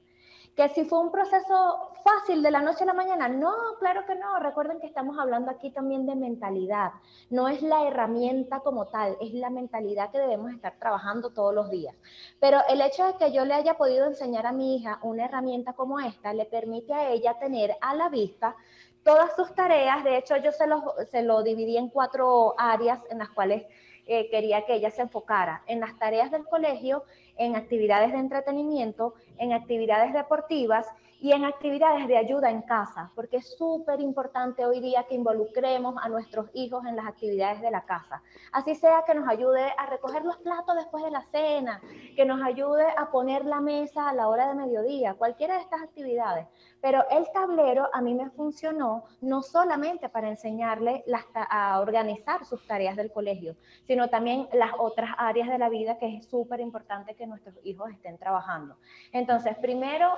Que si fue un proceso fácil de la noche a la mañana, no, claro que no. Recuerden que estamos hablando aquí también de mentalidad. No es la herramienta como tal, es la mentalidad que debemos estar trabajando todos los días. Pero el hecho de que yo le haya podido enseñar a mi hija una herramienta como esta, le permite a ella tener a la vista todas sus tareas, de hecho yo se lo, se lo dividí en cuatro áreas en las cuales eh, quería que ella se enfocara, en las tareas del colegio, en actividades de entretenimiento, en actividades deportivas y en actividades de ayuda en casa, porque es súper importante hoy día que involucremos a nuestros hijos en las actividades de la casa. Así sea que nos ayude a recoger los platos después de la cena, que nos ayude a poner la mesa a la hora de mediodía, cualquiera de estas actividades. Pero el tablero a mí me funcionó no solamente para enseñarle a organizar sus tareas del colegio, sino también las otras áreas de la vida que es súper importante que nuestros hijos estén trabajando. Entonces, primero,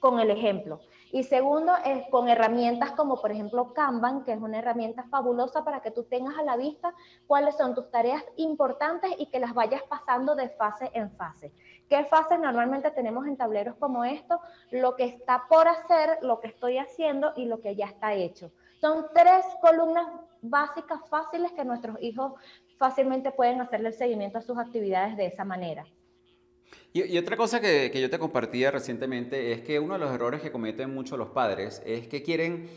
con el ejemplo. Y segundo, es con herramientas como por ejemplo Kanban, que es una herramienta fabulosa para que tú tengas a la vista cuáles son tus tareas importantes y que las vayas pasando de fase en fase. ¿Qué fases normalmente tenemos en tableros como esto? Lo que está por hacer, lo que estoy haciendo y lo que ya está hecho. Son tres columnas básicas fáciles que nuestros hijos fácilmente pueden hacerle el seguimiento a sus actividades de esa manera. Y, otra cosa que, que, yo te compartía recientemente es que uno de los errores que cometen muchos los padres es que quieren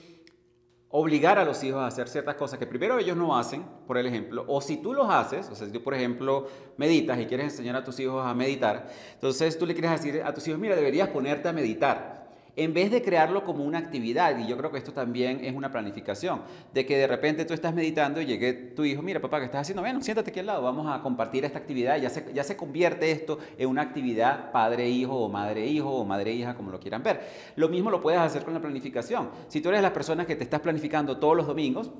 obligar a los hijos a hacer ciertas cosas que primero ellos no hacen, por el ejemplo, o si tú los haces, o sea, si tú, por ejemplo, meditas y quieres enseñar a tus hijos a meditar, entonces tú le quieres decir a tus hijos, mira, deberías ponerte a meditar en vez de crearlo como una actividad, y yo creo que esto también es una planificación, de que de repente tú estás meditando y llegue tu hijo, mira papá, ¿qué estás haciendo? Bueno, siéntate aquí al lado, vamos a compartir esta actividad, ya se, ya se convierte esto en una actividad padre-hijo o madre-hijo o madre-hija, como lo quieran ver. Lo mismo lo puedes hacer con la planificación. Si tú eres la persona que te estás planificando todos los domingos,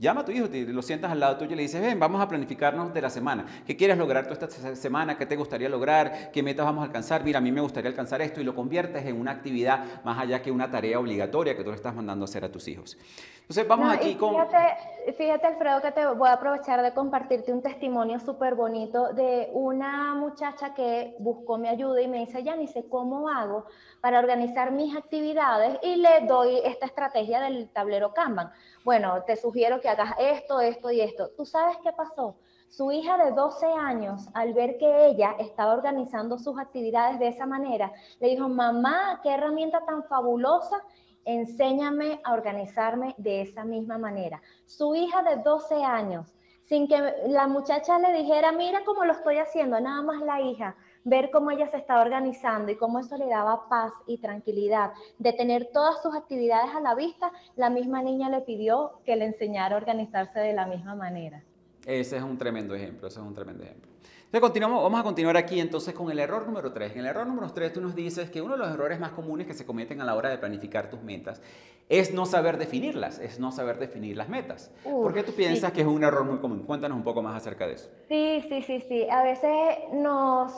Llama a tu hijo, te, lo sientas al lado tuyo y le dices, ven, vamos a planificarnos de la semana. ¿Qué quieres lograr tú esta semana? ¿Qué te gustaría lograr? ¿Qué metas vamos a alcanzar? Mira, a mí me gustaría alcanzar esto y lo conviertes en una actividad más allá que una tarea obligatoria que tú le estás mandando a hacer a tus hijos. Entonces, vamos aquí con... Fíjate, fíjate, Alfredo, que te voy a aprovechar de compartirte un testimonio súper bonito de una muchacha que buscó mi ayuda y me dice, ya ni sé cómo hago para organizar mis actividades y le doy esta estrategia del tablero Kanban bueno, te sugiero que hagas esto, esto y esto. ¿Tú sabes qué pasó? Su hija de 12 años, al ver que ella estaba organizando sus actividades de esa manera, le dijo, mamá, qué herramienta tan fabulosa, enséñame a organizarme de esa misma manera. Su hija de 12 años, sin que la muchacha le dijera, mira cómo lo estoy haciendo, nada más la hija, ver cómo ella se estaba organizando y cómo eso le daba paz y tranquilidad de tener todas sus actividades a la vista, la misma niña le pidió que le enseñara a organizarse de la misma manera. Ese es un tremendo ejemplo, ese es un tremendo ejemplo. Entonces continuamos, vamos a continuar aquí entonces con el error número 3. En el error número 3 tú nos dices que uno de los errores más comunes que se cometen a la hora de planificar tus metas es no saber definirlas, es no saber definir las metas. ¿Por qué tú piensas que es un error muy común? Cuéntanos un poco más acerca de eso. Sí, sí, sí, sí. A veces nos,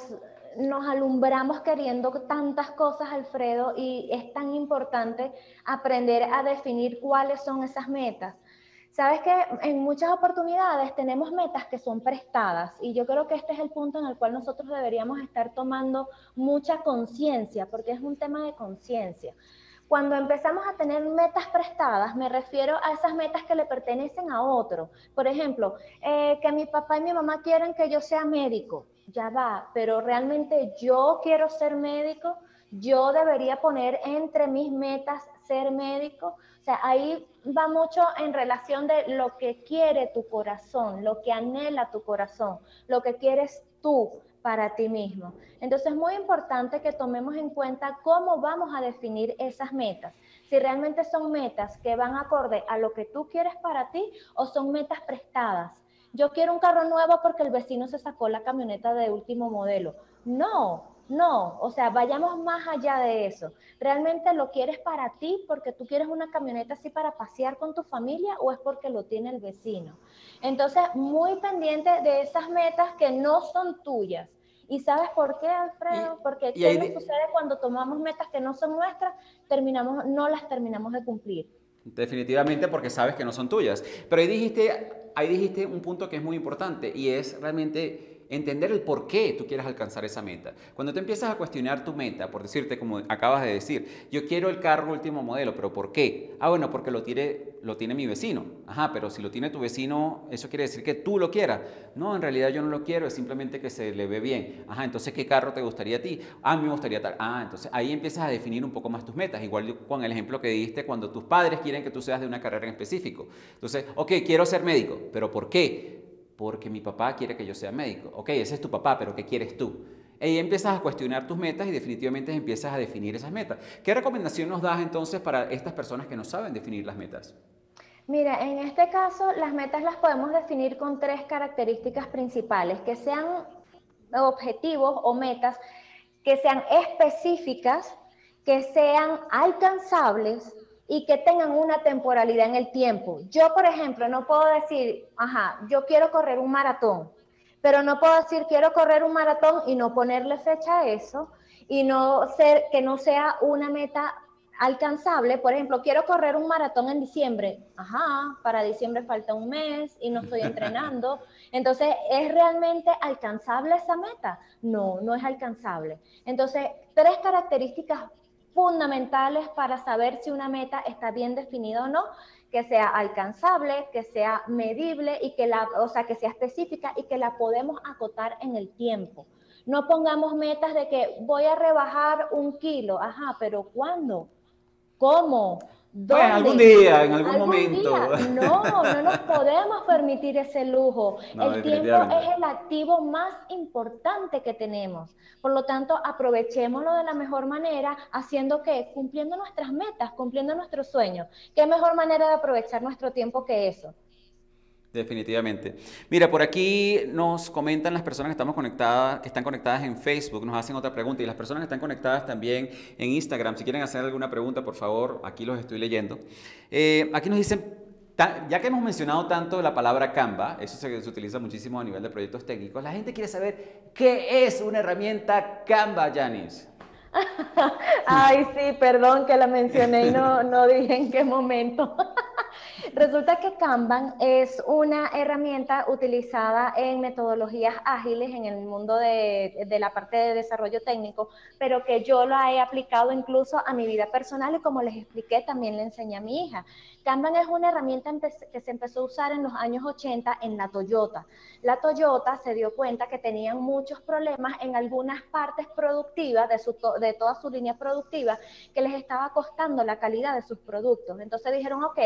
nos alumbramos queriendo tantas cosas, Alfredo, y es tan importante aprender a definir cuáles son esas metas. Sabes que en muchas oportunidades tenemos metas que son prestadas y yo creo que este es el punto en el cual nosotros deberíamos estar tomando mucha conciencia, porque es un tema de conciencia. Cuando empezamos a tener metas prestadas, me refiero a esas metas que le pertenecen a otro. Por ejemplo, eh, que mi papá y mi mamá quieren que yo sea médico ya va, pero realmente yo quiero ser médico, yo debería poner entre mis metas ser médico. O sea, ahí va mucho en relación de lo que quiere tu corazón, lo que anhela tu corazón, lo que quieres tú para ti mismo. Entonces es muy importante que tomemos en cuenta cómo vamos a definir esas metas. Si realmente son metas que van acorde a lo que tú quieres para ti o son metas prestadas. Yo quiero un carro nuevo porque el vecino se sacó la camioneta de último modelo. No, no, o sea, vayamos más allá de eso. ¿Realmente lo quieres para ti porque tú quieres una camioneta así para pasear con tu familia o es porque lo tiene el vecino? Entonces, muy pendiente de esas metas que no son tuyas. ¿Y sabes por qué, Alfredo? Porque ¿qué nos sucede cuando tomamos metas que no son nuestras? Terminamos, no las terminamos de cumplir. Definitivamente porque sabes que no son tuyas. Pero ahí dijiste, ahí dijiste un punto que es muy importante y es realmente entender el por qué tú quieres alcanzar esa meta. Cuando te empiezas a cuestionar tu meta, por decirte como acabas de decir, yo quiero el carro último modelo, pero ¿por qué? Ah, bueno, porque lo tiene, lo tiene mi vecino. Ajá, pero si lo tiene tu vecino, eso quiere decir que tú lo quieras. No, en realidad yo no lo quiero, es simplemente que se le ve bien. Ajá, entonces ¿qué carro te gustaría a ti? Ah, me gustaría tal. Ah, entonces ahí empiezas a definir un poco más tus metas, igual con el ejemplo que diste cuando tus padres quieren que tú seas de una carrera en específico. Entonces, ok, quiero ser médico, pero ¿por qué? Porque mi papá quiere que yo sea médico. Ok, ese es tu papá, pero ¿qué quieres tú? Y empiezas a cuestionar tus metas y definitivamente empiezas a definir esas metas. ¿Qué recomendación nos das entonces para estas personas que no saben definir las metas? Mira, en este caso las metas las podemos definir con tres características principales, que sean objetivos o metas que sean específicas, que sean alcanzables y que tengan una temporalidad en el tiempo. Yo, por ejemplo, no puedo decir, ajá, yo quiero correr un maratón, pero no puedo decir quiero correr un maratón y no ponerle fecha a eso y no ser que no sea una meta alcanzable. Por ejemplo, quiero correr un maratón en diciembre. Ajá, para diciembre falta un mes y no estoy entrenando. [laughs] Entonces, ¿es realmente alcanzable esa meta? No, no es alcanzable. Entonces, tres características fundamentales para saber si una meta está bien definida o no, que sea alcanzable, que sea medible y que la, o sea, que sea específica y que la podemos acotar en el tiempo. No pongamos metas de que voy a rebajar un kilo, ajá, pero ¿cuándo? ¿Cómo? Bueno, algún día, en algún, momento. No, no nos [laughs] podemos permitir ese lujo. el tiempo es el activo más importante que tenemos. Por lo tanto, aprovechémoslo de la mejor manera, haciendo que, cumpliendo nuestras metas, cumpliendo nuestros sueños. ¿Qué mejor manera de aprovechar nuestro tiempo que eso? Definitivamente. Mira, por aquí nos comentan las personas que estamos conectadas, que están conectadas en Facebook, nos hacen otra pregunta y las personas que están conectadas también en Instagram, si quieren hacer alguna pregunta, por favor, aquí los estoy leyendo. Eh, aquí nos dicen, ya que hemos mencionado tanto la palabra Canva, eso se, se, utiliza muchísimo a nivel de proyectos técnicos, la gente quiere saber qué es una herramienta Canva, Janice. [laughs] Ay, sí, perdón que la mencioné y no, no dije en qué momento. [laughs] Resulta que Kanban es una herramienta utilizada en metodologías ágiles en el mundo de, la parte de desarrollo técnico, pero que yo la he aplicado incluso a mi vida personal y como les expliqué, también le enseñé a mi hija. Kanban es una herramienta que se empezó a usar en los años 80 en la Toyota. La Toyota se dio cuenta que tenían muchos problemas en algunas partes productivas de, su, de toda su línea productiva que les estaba costando la calidad de sus productos. Entonces dijeron, ok,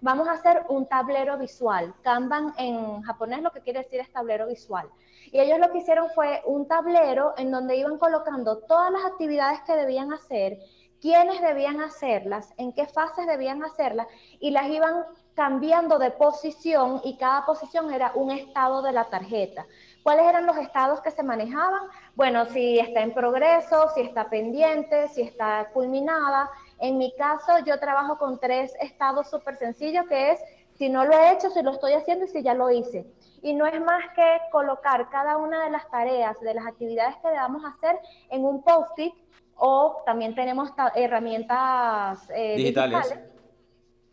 vamos a hacer un tablero visual. Kanban en japonés lo que quiere decir es tablero visual. Y ellos lo que hicieron fue un tablero en donde iban colocando todas las actividades que debían hacer quiénes debían hacerlas, en qué fases debían hacerlas y las iban cambiando de posición y cada posición era un estado de la tarjeta. ¿Cuáles eran los estados que se manejaban? Bueno, si está en progreso, si está pendiente, si está culminada. En mi caso, yo trabajo con tres estados súper sencillos, que es si no lo he hecho, si lo estoy haciendo y si ya lo hice. Y no es más que colocar cada una de las tareas, de las actividades que debamos hacer en un post-it o también tenemos herramientas eh, digitales.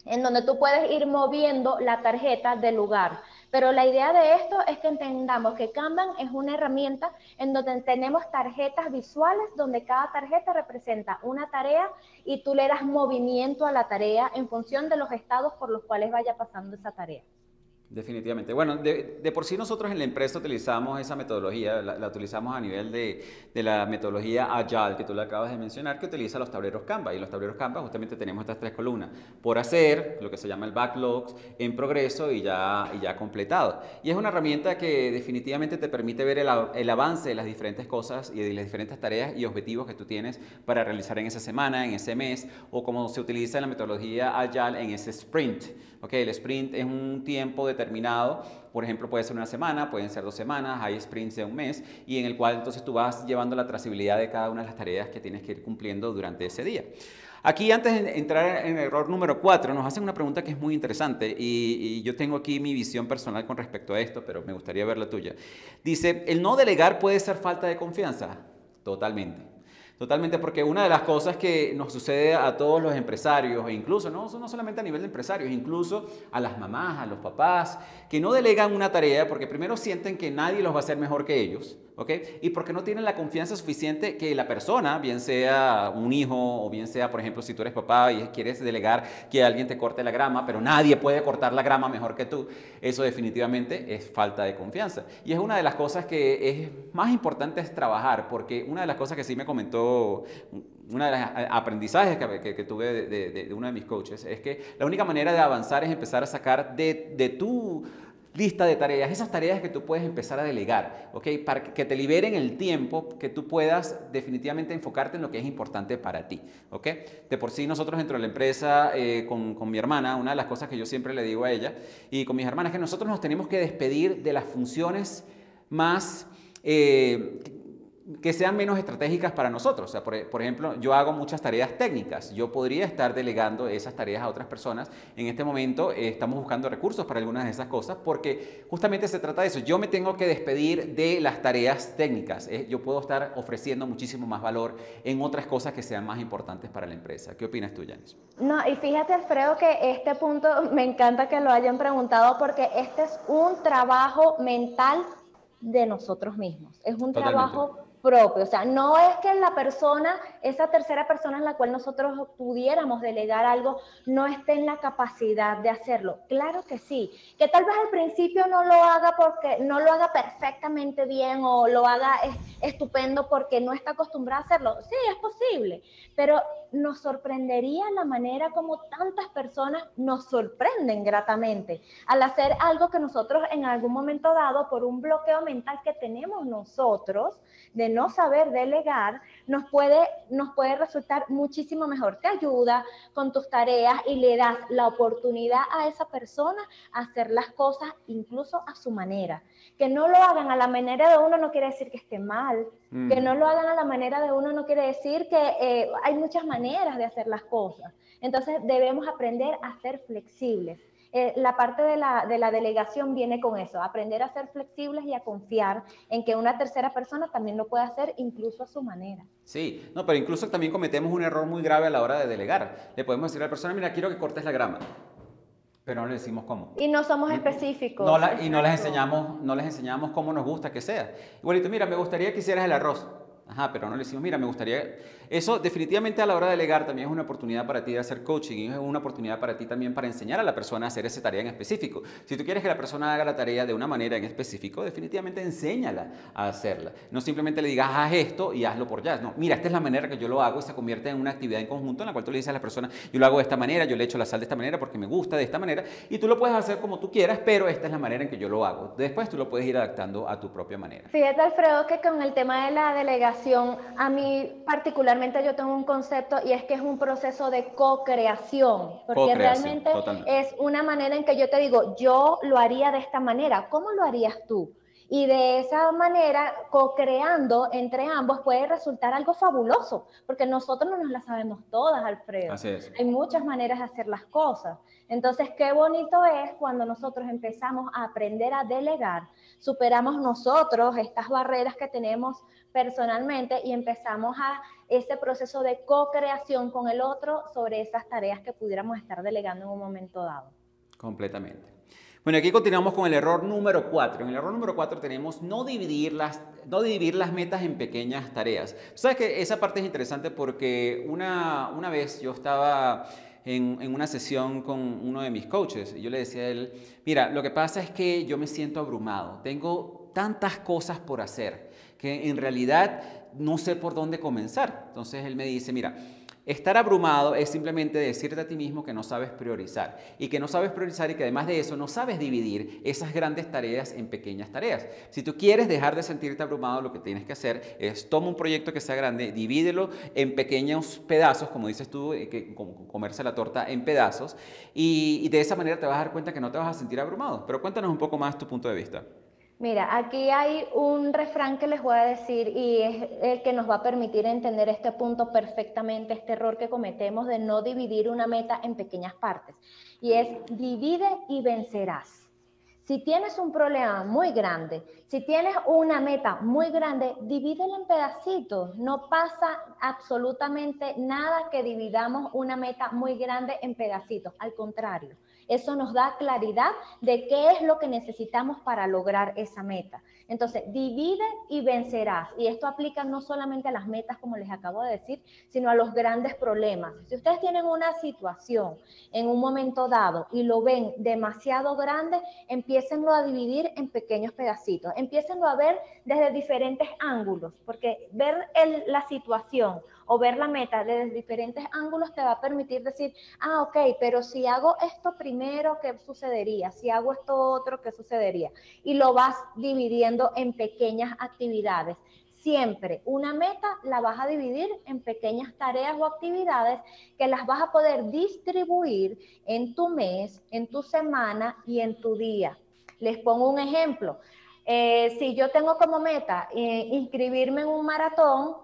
en donde tú puedes ir moviendo la tarjeta del lugar. Pero la idea de esto es que entendamos que Kanban es una herramienta en donde tenemos tarjetas visuales donde cada tarjeta representa una tarea y tú le das movimiento a la tarea en función de los estados por los cuales vaya pasando esa tarea. Definitivamente. Bueno, de, de, por sí nosotros en la empresa utilizamos esa metodología, la, utilizamos a nivel de, de, la metodología Agile que tú le acabas de mencionar, que utiliza los tableros Canva. Y los tableros Canva justamente tenemos estas tres columnas. Por hacer, lo que se llama el backlog, en progreso y ya, y ya completado. Y es una herramienta que definitivamente te permite ver el, avance de las diferentes cosas y de las diferentes tareas y objetivos que tú tienes para realizar en esa semana, en ese mes, o como se utiliza en la metodología Agile en ese sprint. Okay, el sprint es un tiempo determinado, por ejemplo, puede ser una semana, pueden ser dos semanas, hay sprints de un mes, y en el cual entonces tú vas llevando la trazabilidad de cada una de las tareas que tienes que ir cumpliendo durante ese día. Aquí, antes de entrar en el error número 4, nos hacen una pregunta que es muy interesante y, y, yo tengo aquí mi visión personal con respecto a esto, pero me gustaría ver la tuya. Dice, ¿el no delegar puede ser falta de confianza? Totalmente. Totalmente, porque una de las cosas que nos sucede a todos los empresarios, e incluso no, no solamente a nivel de empresarios, incluso a las mamás, a los papás, que no delegan una tarea porque primero sienten que nadie los va a hacer mejor que ellos, ¿ok? Y porque no tienen la confianza suficiente que la persona, bien sea un hijo o bien sea, por ejemplo, si tú eres papá y quieres delegar que alguien te corte la grama, pero nadie puede cortar la grama mejor que tú, eso definitivamente es falta de confianza. Y es una de las cosas que es más importante es trabajar, porque una de las cosas que sí me comentó uno de los aprendizajes que, que, que tuve de, de, de, uno de mis coaches es que la única manera de avanzar es empezar a sacar de, de tu lista de tareas, esas tareas que tú puedes empezar a delegar, ¿ok? Para que te liberen el tiempo, que tú puedas definitivamente enfocarte en lo que es importante para ti, ¿ok? De por sí nosotros dentro de la empresa, eh, con, con, mi hermana, una de las cosas que yo siempre le digo a ella y con mis hermanas es que nosotros nos tenemos que despedir de las funciones más... Eh, que sean menos estratégicas para nosotros. O sea, por, por, ejemplo, yo hago muchas tareas técnicas. Yo podría estar delegando esas tareas a otras personas. En este momento eh, estamos buscando recursos para algunas de esas cosas porque justamente se trata de eso. Yo me tengo que despedir de las tareas técnicas. Eh, yo puedo estar ofreciendo muchísimo más valor en otras cosas que sean más importantes para la empresa. ¿Qué opinas tú, Janis? No, y fíjate, Alfredo, que este punto [laughs] me encanta que lo hayan preguntado porque este es un trabajo mental de nosotros mismos. Es un Totalmente. trabajo propio. O sea, no es que la persona, esa tercera persona en la cual nosotros pudiéramos delegar algo, no esté en la capacidad de hacerlo. Claro que sí. Que tal vez al principio no lo haga porque no lo haga perfectamente bien o lo haga estupendo porque no está acostumbrado a hacerlo. Sí, es posible. Pero nos sorprendería la manera como tantas personas nos sorprenden gratamente al hacer algo que nosotros en algún momento dado, por un bloqueo mental que tenemos nosotros, de no saber delegar, nos puede, nos puede resultar muchísimo mejor. Te ayuda con tus tareas y le das la oportunidad a esa persona a hacer las cosas incluso a su manera. Que no lo hagan a la manera de uno no quiere decir que esté mal, mm. que no lo hagan a la manera de uno no quiere decir que eh, hay muchas maneras de hacer las cosas. Entonces debemos aprender a ser flexibles. Eh, la parte de la, de la, delegación viene con eso, aprender a ser flexibles y a confiar en que una tercera persona también lo puede hacer incluso a su manera. Sí, no, pero incluso también cometemos un error muy grave a la hora de delegar. Le podemos decir a la persona, mira, quiero que cortes la grama. Pero no le decimos cómo. Y no somos específicos. No la, y no les, enseñamos, no les enseñamos cómo nos gusta que sea. Igualito, mira, me gustaría que hicieras el arroz. Ajá, pero no le decimos, mira, me gustaría... Eso definitivamente a la hora de delegar también es una oportunidad para ti de hacer coaching y es una oportunidad para ti también para enseñar a la persona a hacer esa tarea en específico. Si tú quieres que la persona haga la tarea de una manera en específico, definitivamente enséñala a hacerla. No simplemente le digas, haz esto y hazlo por ya. No, mira, esta es la manera que yo lo hago y se convierte en una actividad en conjunto en la cual tú le dices a la persona, yo lo hago de esta manera, yo le echo la sal de esta manera porque me gusta de esta manera y tú lo puedes hacer como tú quieras, pero esta es la manera en que yo lo hago. Después tú lo puedes ir adaptando a tu propia manera. Fíjate, Alfredo, que con el tema de la delegación, a mí particularmente yo tengo un concepto y es que es un proceso de co-creación, porque co realmente totalmente. es una manera en que yo te digo, yo lo haría de esta manera, ¿cómo lo harías tú? Y de esa manera, co-creando entre ambos puede resultar algo fabuloso, porque nosotros no nos la sabemos todas, Alfredo. Así es. Hay muchas maneras de hacer las cosas. Entonces, qué bonito es cuando nosotros empezamos a aprender a delegar, superamos nosotros estas barreras que tenemos personalmente y empezamos a ese proceso de co-creación con el otro sobre esas tareas que pudiéramos estar delegando en un momento dado. Completamente. Bueno, aquí continuamos con el error número 4. En el error número 4 tenemos no dividir, las, no dividir las metas en pequeñas tareas. Sabes que esa parte es interesante porque una, una vez yo estaba en, en, una sesión con uno de mis coaches. Y yo le decía a él, mira, lo que pasa es que yo me siento abrumado. Tengo tantas cosas por hacer que en realidad no sé por dónde comenzar. Entonces él me dice, mira, Estar abrumado es simplemente decirte a ti mismo que no sabes priorizar y que no sabes priorizar y que además de eso no sabes dividir esas grandes tareas en pequeñas tareas. Si tú quieres dejar de sentirte abrumado, lo que tienes que hacer es toma un proyecto que sea grande, divídelo en pequeños pedazos, como dices tú, eh, que comerse la torta en pedazos y, y de esa manera te vas a dar cuenta que no te vas a sentir abrumado. Pero cuéntanos un poco más tu punto de vista. Mira, aquí hay un refrán que les voy a decir y es el que nos va a permitir entender este punto perfectamente, este error que cometemos de no dividir una meta en pequeñas partes. Y es divide y vencerás. Si tienes un problema muy grande, si tienes una meta muy grande, divídela en pedacitos. No pasa absolutamente nada que dividamos una meta muy grande en pedacitos. Al contrario, eso nos da claridad de qué es lo que necesitamos para lograr esa meta. Entonces, divide y vencerás. Y esto aplica no solamente a las metas, como les acabo de decir, sino a los grandes problemas. Si ustedes tienen una situación en un momento dado y lo ven demasiado grande, empiecenlo a dividir en pequeños pedacitos. Empiecenlo a ver desde diferentes ángulos, porque ver la situación o ver la meta desde diferentes ángulos te va a permitir decir, ah, ok, pero si hago esto primero, ¿qué sucedería? Si hago esto otro, ¿qué sucedería? Y lo vas dividiendo en pequeñas actividades. Siempre una meta la vas a dividir en pequeñas tareas o actividades que las vas a poder distribuir en tu mes, en tu semana y en tu día. Les pongo un ejemplo. Eh, si yo tengo como meta eh, inscribirme en un maratón,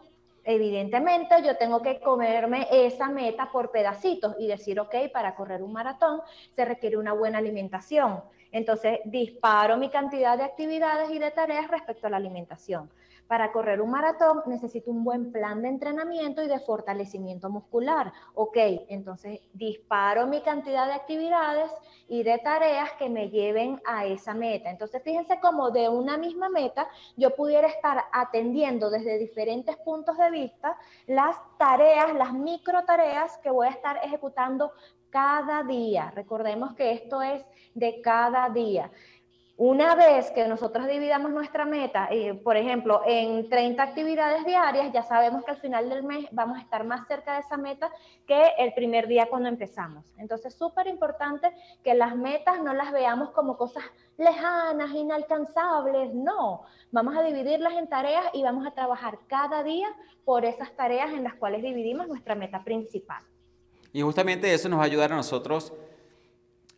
evidentemente yo tengo que comerme esa meta por pedacitos y decir, ok, para correr un maratón se requiere una buena alimentación. Entonces disparo mi cantidad de actividades y de tareas respecto a la alimentación. Para correr un maratón necesito un buen plan de entrenamiento y de fortalecimiento muscular. Ok, entonces disparo mi cantidad de actividades y de tareas que me lleven a esa meta. Entonces fíjense cómo de una misma meta yo pudiera estar atendiendo desde diferentes puntos de vista las tareas, las micro tareas que voy a estar ejecutando cada día. Recordemos que esto es de cada día. Una vez que nosotros dividamos nuestra meta, eh, por ejemplo, en 30 actividades diarias, ya sabemos que al final del mes vamos a estar más cerca de esa meta que el primer día cuando empezamos. Entonces, súper importante que las metas no las veamos como cosas lejanas, inalcanzables, no. Vamos a dividirlas en tareas y vamos a trabajar cada día por esas tareas en las cuales dividimos nuestra meta principal. Y justamente eso nos va a ayudar a nosotros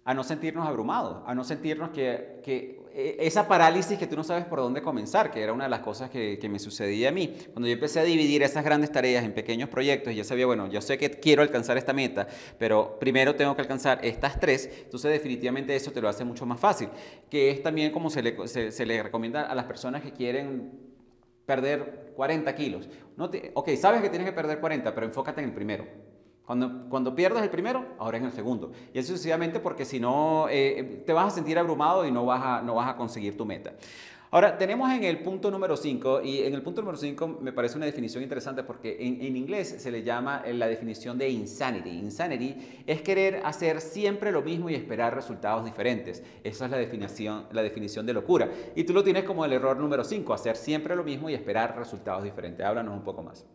a no sentirnos abrumados, a no sentirnos que, que, esa parálisis que tú no sabes por dónde comenzar, que era una de las cosas que, que, me sucedía a mí. Cuando yo empecé a dividir esas grandes tareas en pequeños proyectos, ya sabía, bueno, yo sé que quiero alcanzar esta meta, pero primero tengo que alcanzar estas tres, entonces definitivamente eso te lo hace mucho más fácil, que es también como se le, se, le recomienda a las personas que quieren perder 40 kilos. No te, ok, sabes que tienes que perder 40, pero enfócate en el primero. Cuando, cuando pierdas el primero, ahora en el segundo. Y eso sucesivamente porque si no, eh, te vas a sentir abrumado y no vas a, no vas a conseguir tu meta. Ahora, tenemos en el punto número 5, y en el punto número 5 me parece una definición interesante porque en, en, inglés se le llama eh, la definición de insanity. Insanity es querer hacer siempre lo mismo y esperar resultados diferentes. Esa es la definición, la definición de locura. Y tú lo tienes como el error número 5, hacer siempre lo mismo y esperar resultados diferentes. Háblanos un poco más.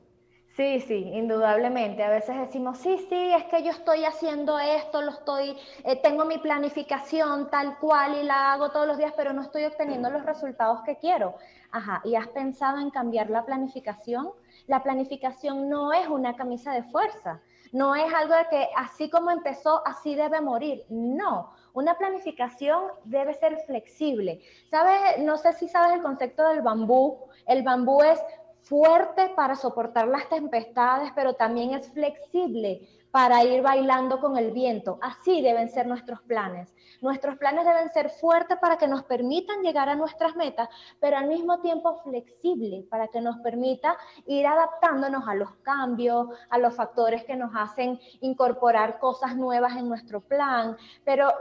Sí, sí, indudablemente. A veces decimos, sí, sí, es que yo estoy haciendo esto, lo estoy, eh, tengo mi planificación tal cual y la hago todos los días, pero no estoy obteniendo los resultados que quiero. Ajá, ¿y has pensado en cambiar la planificación? La planificación no es una camisa de fuerza, no es algo de que así como empezó, así debe morir. No, una planificación debe ser flexible. ¿Sabes? No sé si sabes el concepto del bambú. El bambú es fuerte para soportar las tempestades, pero también es flexible para ir bailando con el viento. Así deben ser nuestros planes. Nuestros planes deben ser fuertes para que nos permitan llegar a nuestras metas, pero al mismo tiempo flexible para que nos permita ir adaptándonos a los cambios, a los factores que nos hacen incorporar cosas nuevas en nuestro plan, pero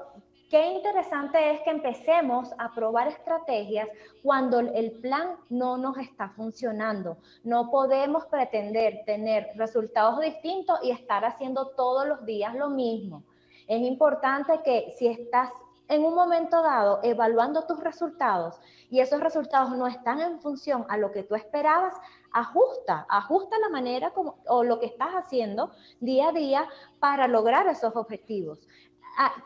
Qué interesante es que empecemos a probar estrategias cuando el plan no nos está funcionando. No podemos pretender tener resultados distintos y estar haciendo todos los días lo mismo. Es importante que si estás en un momento dado evaluando tus resultados y esos resultados no están en función a lo que tú esperabas, ajusta, ajusta la manera como, o lo que estás haciendo día a día para lograr esos objetivos.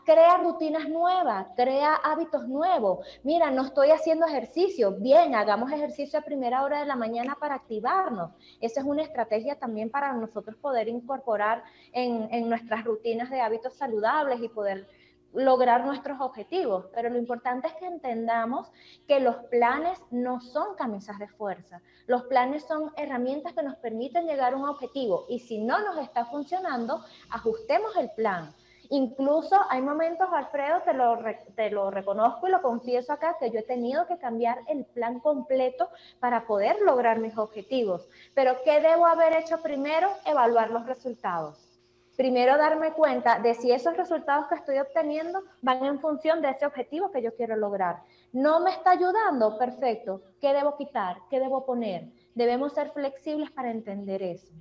Crea rutinas nuevas, crea hábitos nuevos. Mira, no estoy haciendo ejercicio. Bien, hagamos ejercicio a primera hora de la mañana para activarnos. Esa es una estrategia también para nosotros poder incorporar en nuestras rutinas de hábitos saludables y poder lograr nuestros objetivos, pero lo importante es que entendamos que los planes no son camisas de fuerza. Los planes son herramientas que nos permiten llegar a un objetivo y si no nos está funcionando, ajustemos el plan. Incluso hay momentos, Alfredo, te lo, te lo reconozco y lo confieso acá, que yo he tenido que cambiar el plan completo para poder lograr mis objetivos. Pero ¿qué debo haber hecho primero? Evaluar los resultados primero darme cuenta de si esos resultados que estoy obteniendo van en función de ese objetivo que yo quiero lograr. ¿No me está ayudando? Perfecto. ¿Qué debo quitar? ¿Qué debo poner? Debemos ser flexibles para entender eso.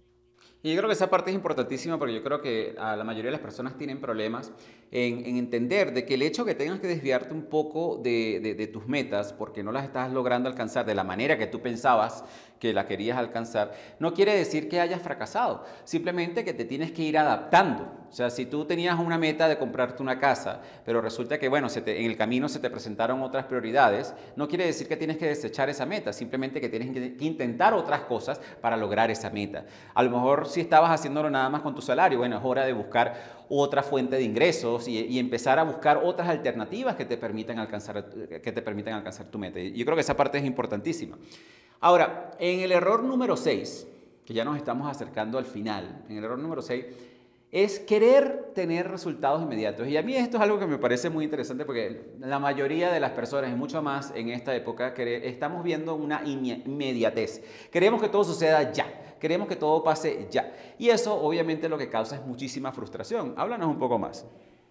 Y yo creo que esa parte es importantísima porque yo creo que a la mayoría de las personas tienen problemas en, entender de que el hecho que tengas que desviarte un poco de, de, tus metas porque no las estás logrando alcanzar de la manera que tú pensabas que la querías alcanzar, no quiere decir que hayas fracasado, simplemente que te tienes que ir adaptando. O sea, si tú tenías una meta de comprarte una casa, pero resulta que, bueno, se en el camino se te presentaron otras prioridades, no quiere decir que tienes que desechar esa meta, simplemente que tienes que, intentar otras cosas para lograr esa meta. A lo mejor si estabas haciéndolo nada más con tu salario, bueno, es hora de buscar otra fuente de ingresos y, y, empezar a buscar otras alternativas que te permitan alcanzar, que te permitan alcanzar tu meta. Yo creo que esa parte es importantísima. Ahora, en el error número 6, que ya nos estamos acercando al final, en el error número 6, es querer tener resultados inmediatos. Y a mí esto es algo que me parece muy interesante porque la mayoría de las personas, y mucho más en esta época, estamos viendo una inmediatez. Queremos que todo suceda ya, queremos que todo pase ya. Y eso obviamente lo que causa es muchísima frustración. Háblanos un poco más.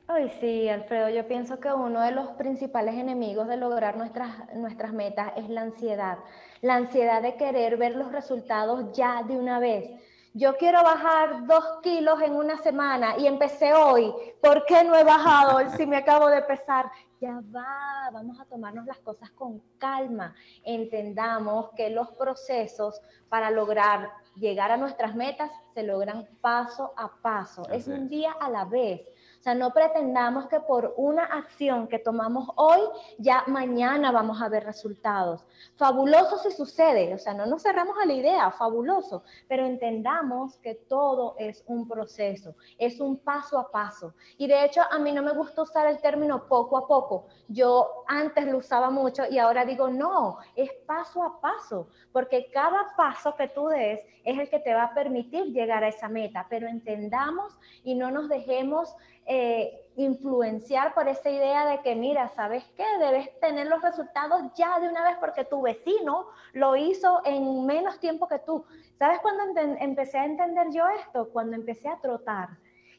Ay, sí, Alfredo, yo pienso que uno de los principales enemigos de lograr nuestras, nuestras metas es la ansiedad. La ansiedad de querer ver los resultados ya de una vez. Yo quiero bajar dos kilos en una semana y empecé hoy. ¿Por qué no he bajado si me acabo de pesar? Ya va, vamos a tomarnos las cosas con calma. Entendamos que los procesos para lograr llegar a nuestras metas se logran paso a paso. Es un día a la vez. O sea, no pretendamos que por una acción que tomamos hoy, ya mañana vamos a ver resultados. Fabuloso si sucede, o sea, no nos cerramos a la idea, fabuloso, pero entendamos que todo es un proceso, es un paso a paso. Y de hecho, a mí no me gusta usar el término poco a poco. Yo antes lo usaba mucho y ahora digo, no, es paso a paso, porque cada paso que tú des es el que te va a permitir llegar a esa meta, pero entendamos y no nos dejemos eh, influenciar por esa idea de que, mira, ¿sabes qué? Debes tener los resultados ya de una vez porque tu vecino lo hizo en menos tiempo que tú. ¿Sabes cuándo empecé a entender yo esto? Cuando empecé a trotar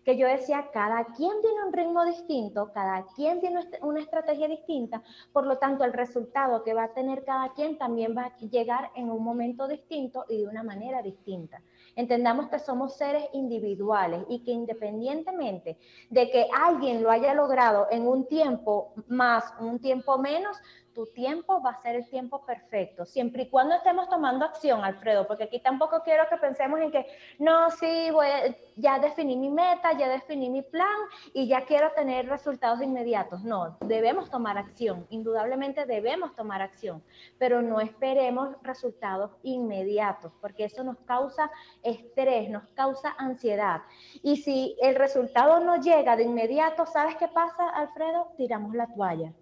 que yo decía, cada quien tiene un ritmo distinto, cada quien tiene una estrategia distinta, por lo tanto el resultado que va a tener cada quien también va a llegar en un momento distinto y de una manera distinta. Entendamos que somos seres individuales y que independientemente de que alguien lo haya logrado en un tiempo más, un tiempo menos, tu tiempo va a ser el tiempo perfecto, siempre y cuando estemos tomando acción, Alfredo, porque aquí tampoco quiero que pensemos en que, no, sí, voy ya definí mi meta, ya definí mi plan y ya quiero tener resultados inmediatos. No, debemos tomar acción, indudablemente debemos tomar acción, pero no esperemos resultados inmediatos, porque eso nos causa estrés, nos causa ansiedad. Y si el resultado no llega de inmediato, ¿sabes qué pasa, Alfredo? Tiramos la toalla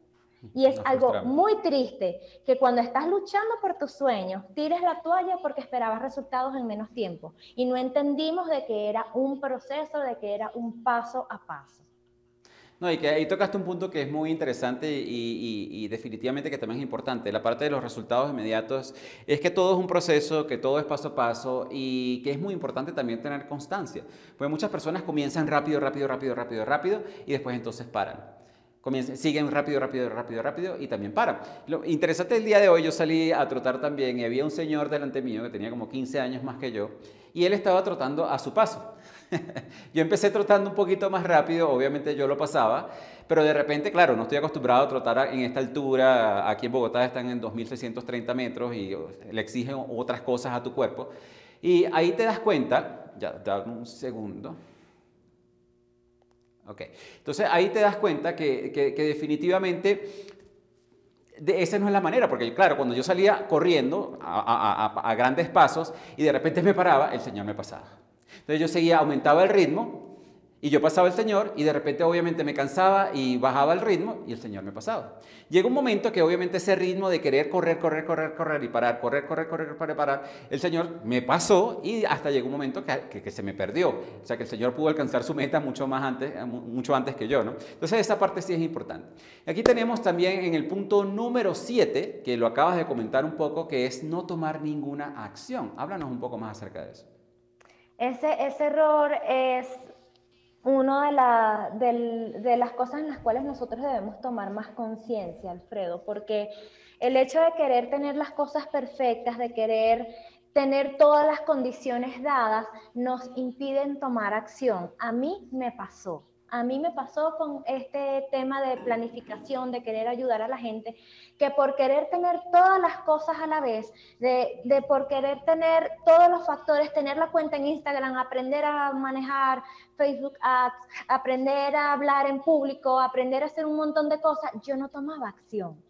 y es algo muy triste que cuando estás luchando por tus sueños, tires la toalla porque esperabas resultados en menos tiempo. Y no entendimos de que era un proceso, de que era un paso a paso. No, y que ahí tocaste un punto que es muy interesante y, y, definitivamente que también es importante. La parte de los resultados inmediatos es que todo es un proceso, que todo es paso a paso y que es muy importante también tener constancia. Porque muchas personas comienzan rápido, rápido, rápido, rápido, rápido y después entonces paran. Comienzan, siguen rápido, rápido, rápido, rápido y también paran. Lo interesante del día de hoy, yo salí a trotar también y había un señor delante mío que tenía como 15 años más que yo y él estaba trotando a su paso. [laughs] yo empecé trotando un poquito más rápido, obviamente yo lo pasaba, pero de repente, claro, no estoy acostumbrado a trotar en esta altura, aquí en Bogotá están en 2.630 metros y le exigen otras cosas a tu cuerpo. Y ahí te das cuenta, ya, dame un segundo. Ok, entonces ahí te das cuenta que, que, definitivamente de, esa no es la manera, porque claro, cuando yo salía corriendo a, a, a, grandes pasos y de repente me paraba, el Señor me pasaba. Entonces yo seguía, aumentaba el ritmo y yo pasaba el Señor y de repente obviamente me cansaba y bajaba el ritmo y el Señor me pasaba. Llega un momento que obviamente ese ritmo de querer correr, correr, correr, correr y parar, correr, correr, correr, parar, parar, el Señor me pasó y hasta llegó un momento que, que, se me perdió. O sea que el Señor pudo alcanzar su meta mucho, más antes, mucho antes que yo. ¿no? Entonces esa parte sí es importante. Aquí tenemos también en el punto número 7, que lo acabas de comentar un poco, que es no tomar ninguna acción. Háblanos un poco más acerca de eso. Ese, ese error es una de, de, las cosas en las cuales nosotros debemos tomar más conciencia, Alfredo, porque el hecho de querer tener las cosas perfectas, de querer tener todas las condiciones dadas, nos impiden tomar acción. A mí me pasó. A mí me pasó con este tema de planificación, de querer ayudar a la gente, que por querer tener todas las cosas a la vez, de, de, por querer tener todos los factores, tener la cuenta en Instagram, aprender a manejar Facebook Ads, aprender a hablar en público, aprender a hacer un montón de cosas, yo no tomaba acción.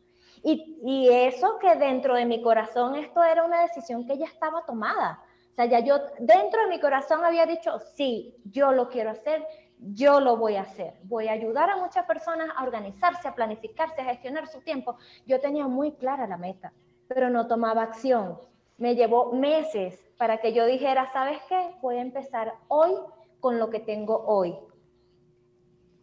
Y, y eso que dentro de mi corazón esto era una decisión que ya estaba tomada. O sea, ya yo dentro de mi corazón había dicho, sí, yo lo quiero hacer, yo lo voy a hacer. Voy a ayudar a muchas personas a organizarse, a planificarse, a gestionar su tiempo. Yo tenía muy clara la meta, pero no tomaba acción. Me llevó meses para que yo dijera, ¿sabes qué? Voy a empezar hoy con lo que tengo hoy,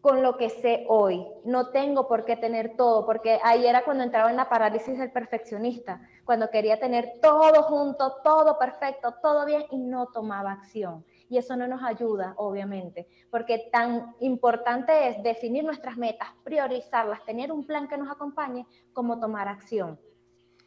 con lo que sé hoy. No tengo por qué tener todo, porque ahí era cuando entraba en la parálisis del perfeccionista, cuando quería tener todo junto, todo perfecto, todo bien y no tomaba acción y eso no nos ayuda, obviamente, porque tan importante es definir nuestras metas, priorizarlas, tener un plan que nos acompañe, como tomar acción.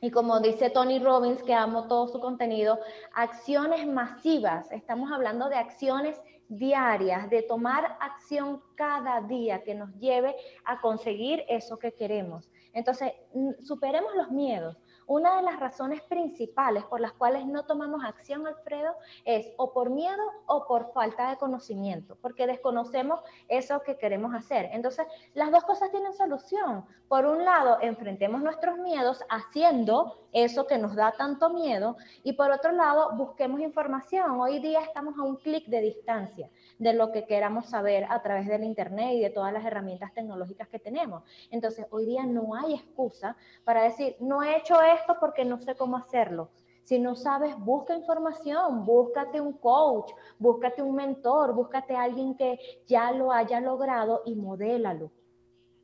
Y como dice Tony Robbins, que amo todo su contenido, acciones masivas, estamos hablando de acciones diarias, de tomar acción cada día que nos lleve a conseguir eso que queremos. Entonces, superemos los miedos, una de las razones principales por las cuales no tomamos acción, Alfredo, es o por miedo o por falta de conocimiento, porque desconocemos eso que queremos hacer. Entonces, las dos cosas tienen solución. Por un lado, enfrentemos nuestros miedos haciendo eso que nos da tanto miedo y por otro lado, busquemos información. Hoy día estamos a un clic de distancia de lo que queramos saber a través del Internet y de todas las herramientas tecnológicas que tenemos. Entonces, hoy día no hay excusa para decir, no he hecho esto porque no sé cómo hacerlo. Si no sabes, busca información, búscate un coach, búscate un mentor, búscate a alguien que ya lo haya logrado y modélalo.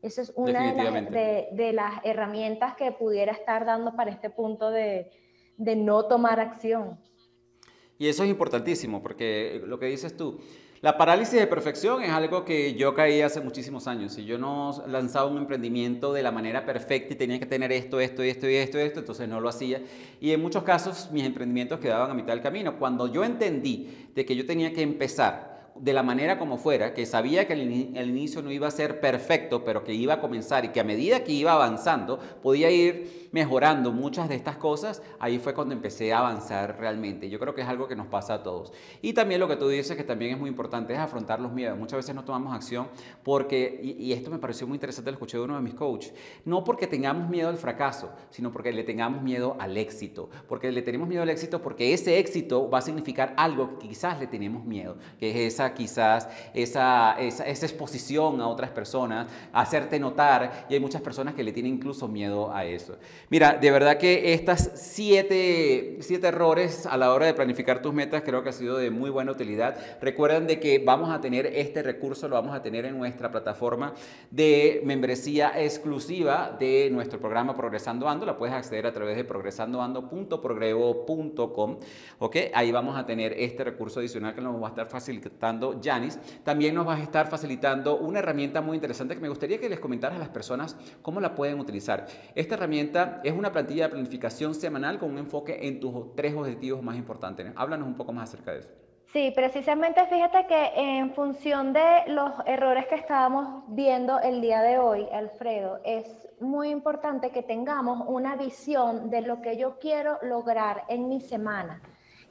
Esa es una de las, herramientas que pudiera estar dando para este punto de, de no tomar acción. Y eso es importantísimo, porque lo que dices tú, la parálisis de perfección es algo que yo caí hace muchísimos años. y yo no lanzaba un emprendimiento de la manera perfecta y tenía que tener esto, esto, esto y esto, esto, entonces no lo hacía. Y en muchos casos mis emprendimientos quedaban a mitad del camino. Cuando yo entendí de que yo tenía que empezar de la manera como fuera, que sabía que el, inicio no iba a ser perfecto, pero que iba a comenzar y que a medida que iba avanzando podía ir mejorando muchas de estas cosas, ahí fue cuando empecé a avanzar realmente. Yo creo que es algo que nos pasa a todos. Y también lo que tú dices que también es muy importante es afrontar los miedos. Muchas veces no tomamos acción porque, y, esto me pareció muy interesante, lo escuché de uno de mis coaches, no porque tengamos miedo al fracaso, sino porque le tengamos miedo al éxito. Porque le tenemos miedo al éxito porque ese éxito va a significar algo que quizás le tenemos miedo, que es esa quizás esa, esa, exposición a otras personas, hacerte notar, y hay muchas personas que le tienen incluso miedo a eso. Mira, de verdad que estas siete, siete errores a la hora de planificar tus metas creo que ha sido de muy buena utilidad. Recuerden de que vamos a tener este recurso, lo vamos a tener en nuestra plataforma de membresía exclusiva de nuestro programa Progresando Ando. La puedes acceder a través de progresandoando.progrevo.com. ¿ok? Ahí vamos a tener este recurso adicional que nos va a estar facilitando Janis, también nos vas a estar facilitando una herramienta muy interesante que me gustaría que les comentaras a las personas cómo la pueden utilizar. Esta herramienta es una plantilla de planificación semanal con un enfoque en tus tres objetivos más importantes. Háblanos un poco más acerca de eso. Sí, precisamente fíjate que en función de los errores que estábamos viendo el día de hoy, Alfredo, es muy importante que tengamos una visión de lo que yo quiero lograr en mi semana.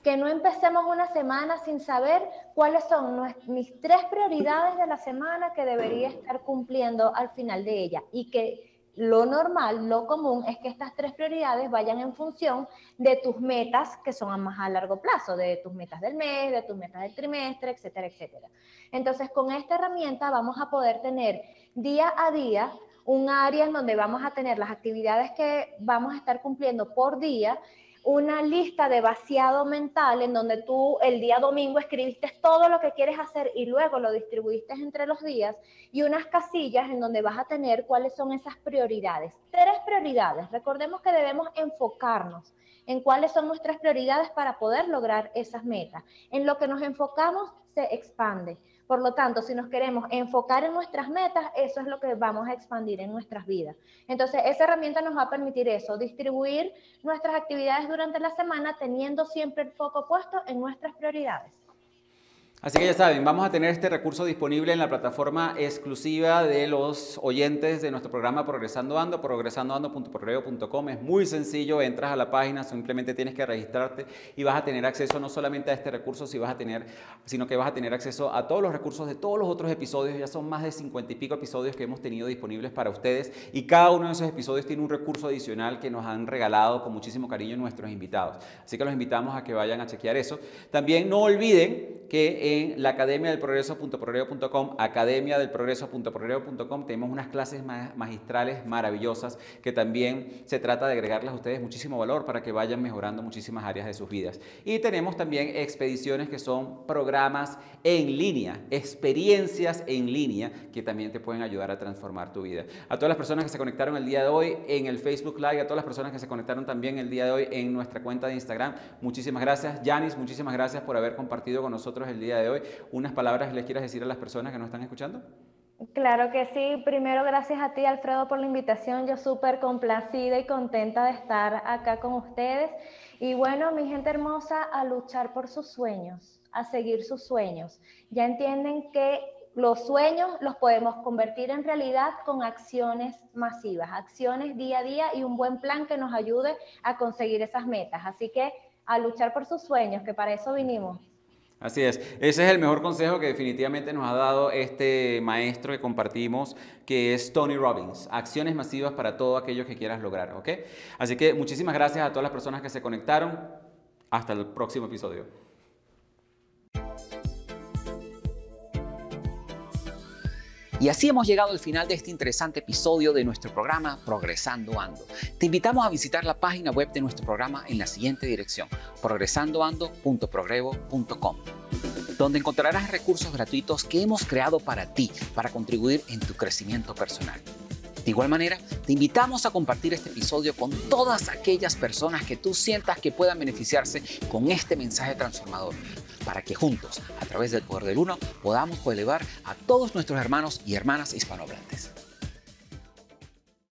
Que no empecemos una semana sin saber cuáles son mis tres prioridades de la semana que debería estar cumpliendo al final de ella y que lo normal, lo común es que estas tres prioridades vayan en función de tus metas que son más a largo plazo, de tus metas del mes, de tus metas del trimestre, etcétera, etcétera. Entonces, con esta herramienta vamos a poder tener día a día un área en donde vamos a tener las actividades que vamos a estar cumpliendo por día una lista de vaciado mental en donde tú el día domingo escribiste todo lo que quieres hacer y luego lo distribuiste entre los días y unas casillas en donde vas a tener cuáles son esas prioridades. Tres prioridades. Recordemos que debemos enfocarnos en cuáles son nuestras prioridades para poder lograr esas metas. En lo que nos enfocamos se expande. Por lo tanto, si nos queremos enfocar en nuestras metas, eso es lo que vamos a expandir en nuestras vidas. Entonces, esa herramienta nos va a permitir eso, distribuir nuestras actividades durante la semana teniendo siempre el foco puesto en nuestras prioridades. Así que ya saben, vamos a tener este recurso disponible en la plataforma exclusiva de los oyentes de nuestro programa Progresando Ando, progresandoando.progreo.com. Es muy sencillo, entras a la página, simplemente tienes que registrarte y vas a tener acceso no solamente a este recurso, sino, vas a tener, sino que vas a tener acceso a todos los recursos de todos los otros episodios. Ya son más de 50 y pico episodios que hemos tenido disponibles para ustedes y cada uno de esos episodios tiene un recurso adicional que nos han regalado con muchísimo cariño nuestros invitados. Así que los invitamos a que vayan a chequear eso. También no olviden que en la academia del progreso.progreso.com, academia del progreso.progreso.com, tenemos unas clases magistrales maravillosas que también se trata de agregarles a ustedes muchísimo valor para que vayan mejorando muchísimas áreas de sus vidas. Y tenemos también expediciones que son programas en línea, experiencias en línea que también te pueden ayudar a transformar tu vida. A todas las personas que se conectaron el día de hoy en el Facebook Live, a todas las personas que se conectaron también el día de hoy en nuestra cuenta de Instagram, muchísimas gracias. Yanis, muchísimas gracias por haber compartido con nosotros el de hoy unas palabras les quieras decir a las personas que nos están escuchando. Claro que sí. Primero, gracias a ti, Alfredo, por la invitación. Yo súper complacida y contenta de estar acá con ustedes. Y bueno, mi gente hermosa, a luchar por sus sueños, a seguir sus sueños. Ya entienden que los sueños los podemos convertir en realidad con acciones masivas, acciones día a día y un buen plan que nos ayude a conseguir esas metas. Así que a luchar por sus sueños, que para eso vinimos. Así es, ese es el mejor consejo que definitivamente nos ha dado este maestro que compartimos, que es Tony Robbins, acciones masivas para todo aquello que quieras lograr, ¿ok? Así que muchísimas gracias a todas las personas que se conectaron, hasta el próximo episodio. Y así hemos llegado al final de este interesante episodio de nuestro programa Progresando Ando. Te invitamos a visitar la página web de nuestro programa en la siguiente dirección, progresandoando.progrevo.com, donde encontrarás recursos gratuitos que hemos creado para ti, para contribuir en tu crecimiento personal. De igual manera, te invitamos a compartir este episodio con todas aquellas personas que tú sientas que puedan beneficiarse con este mensaje transformador para que juntos, a través del poder del uno, podamos elevar a todos nuestros hermanos y hermanas hispanohablantes.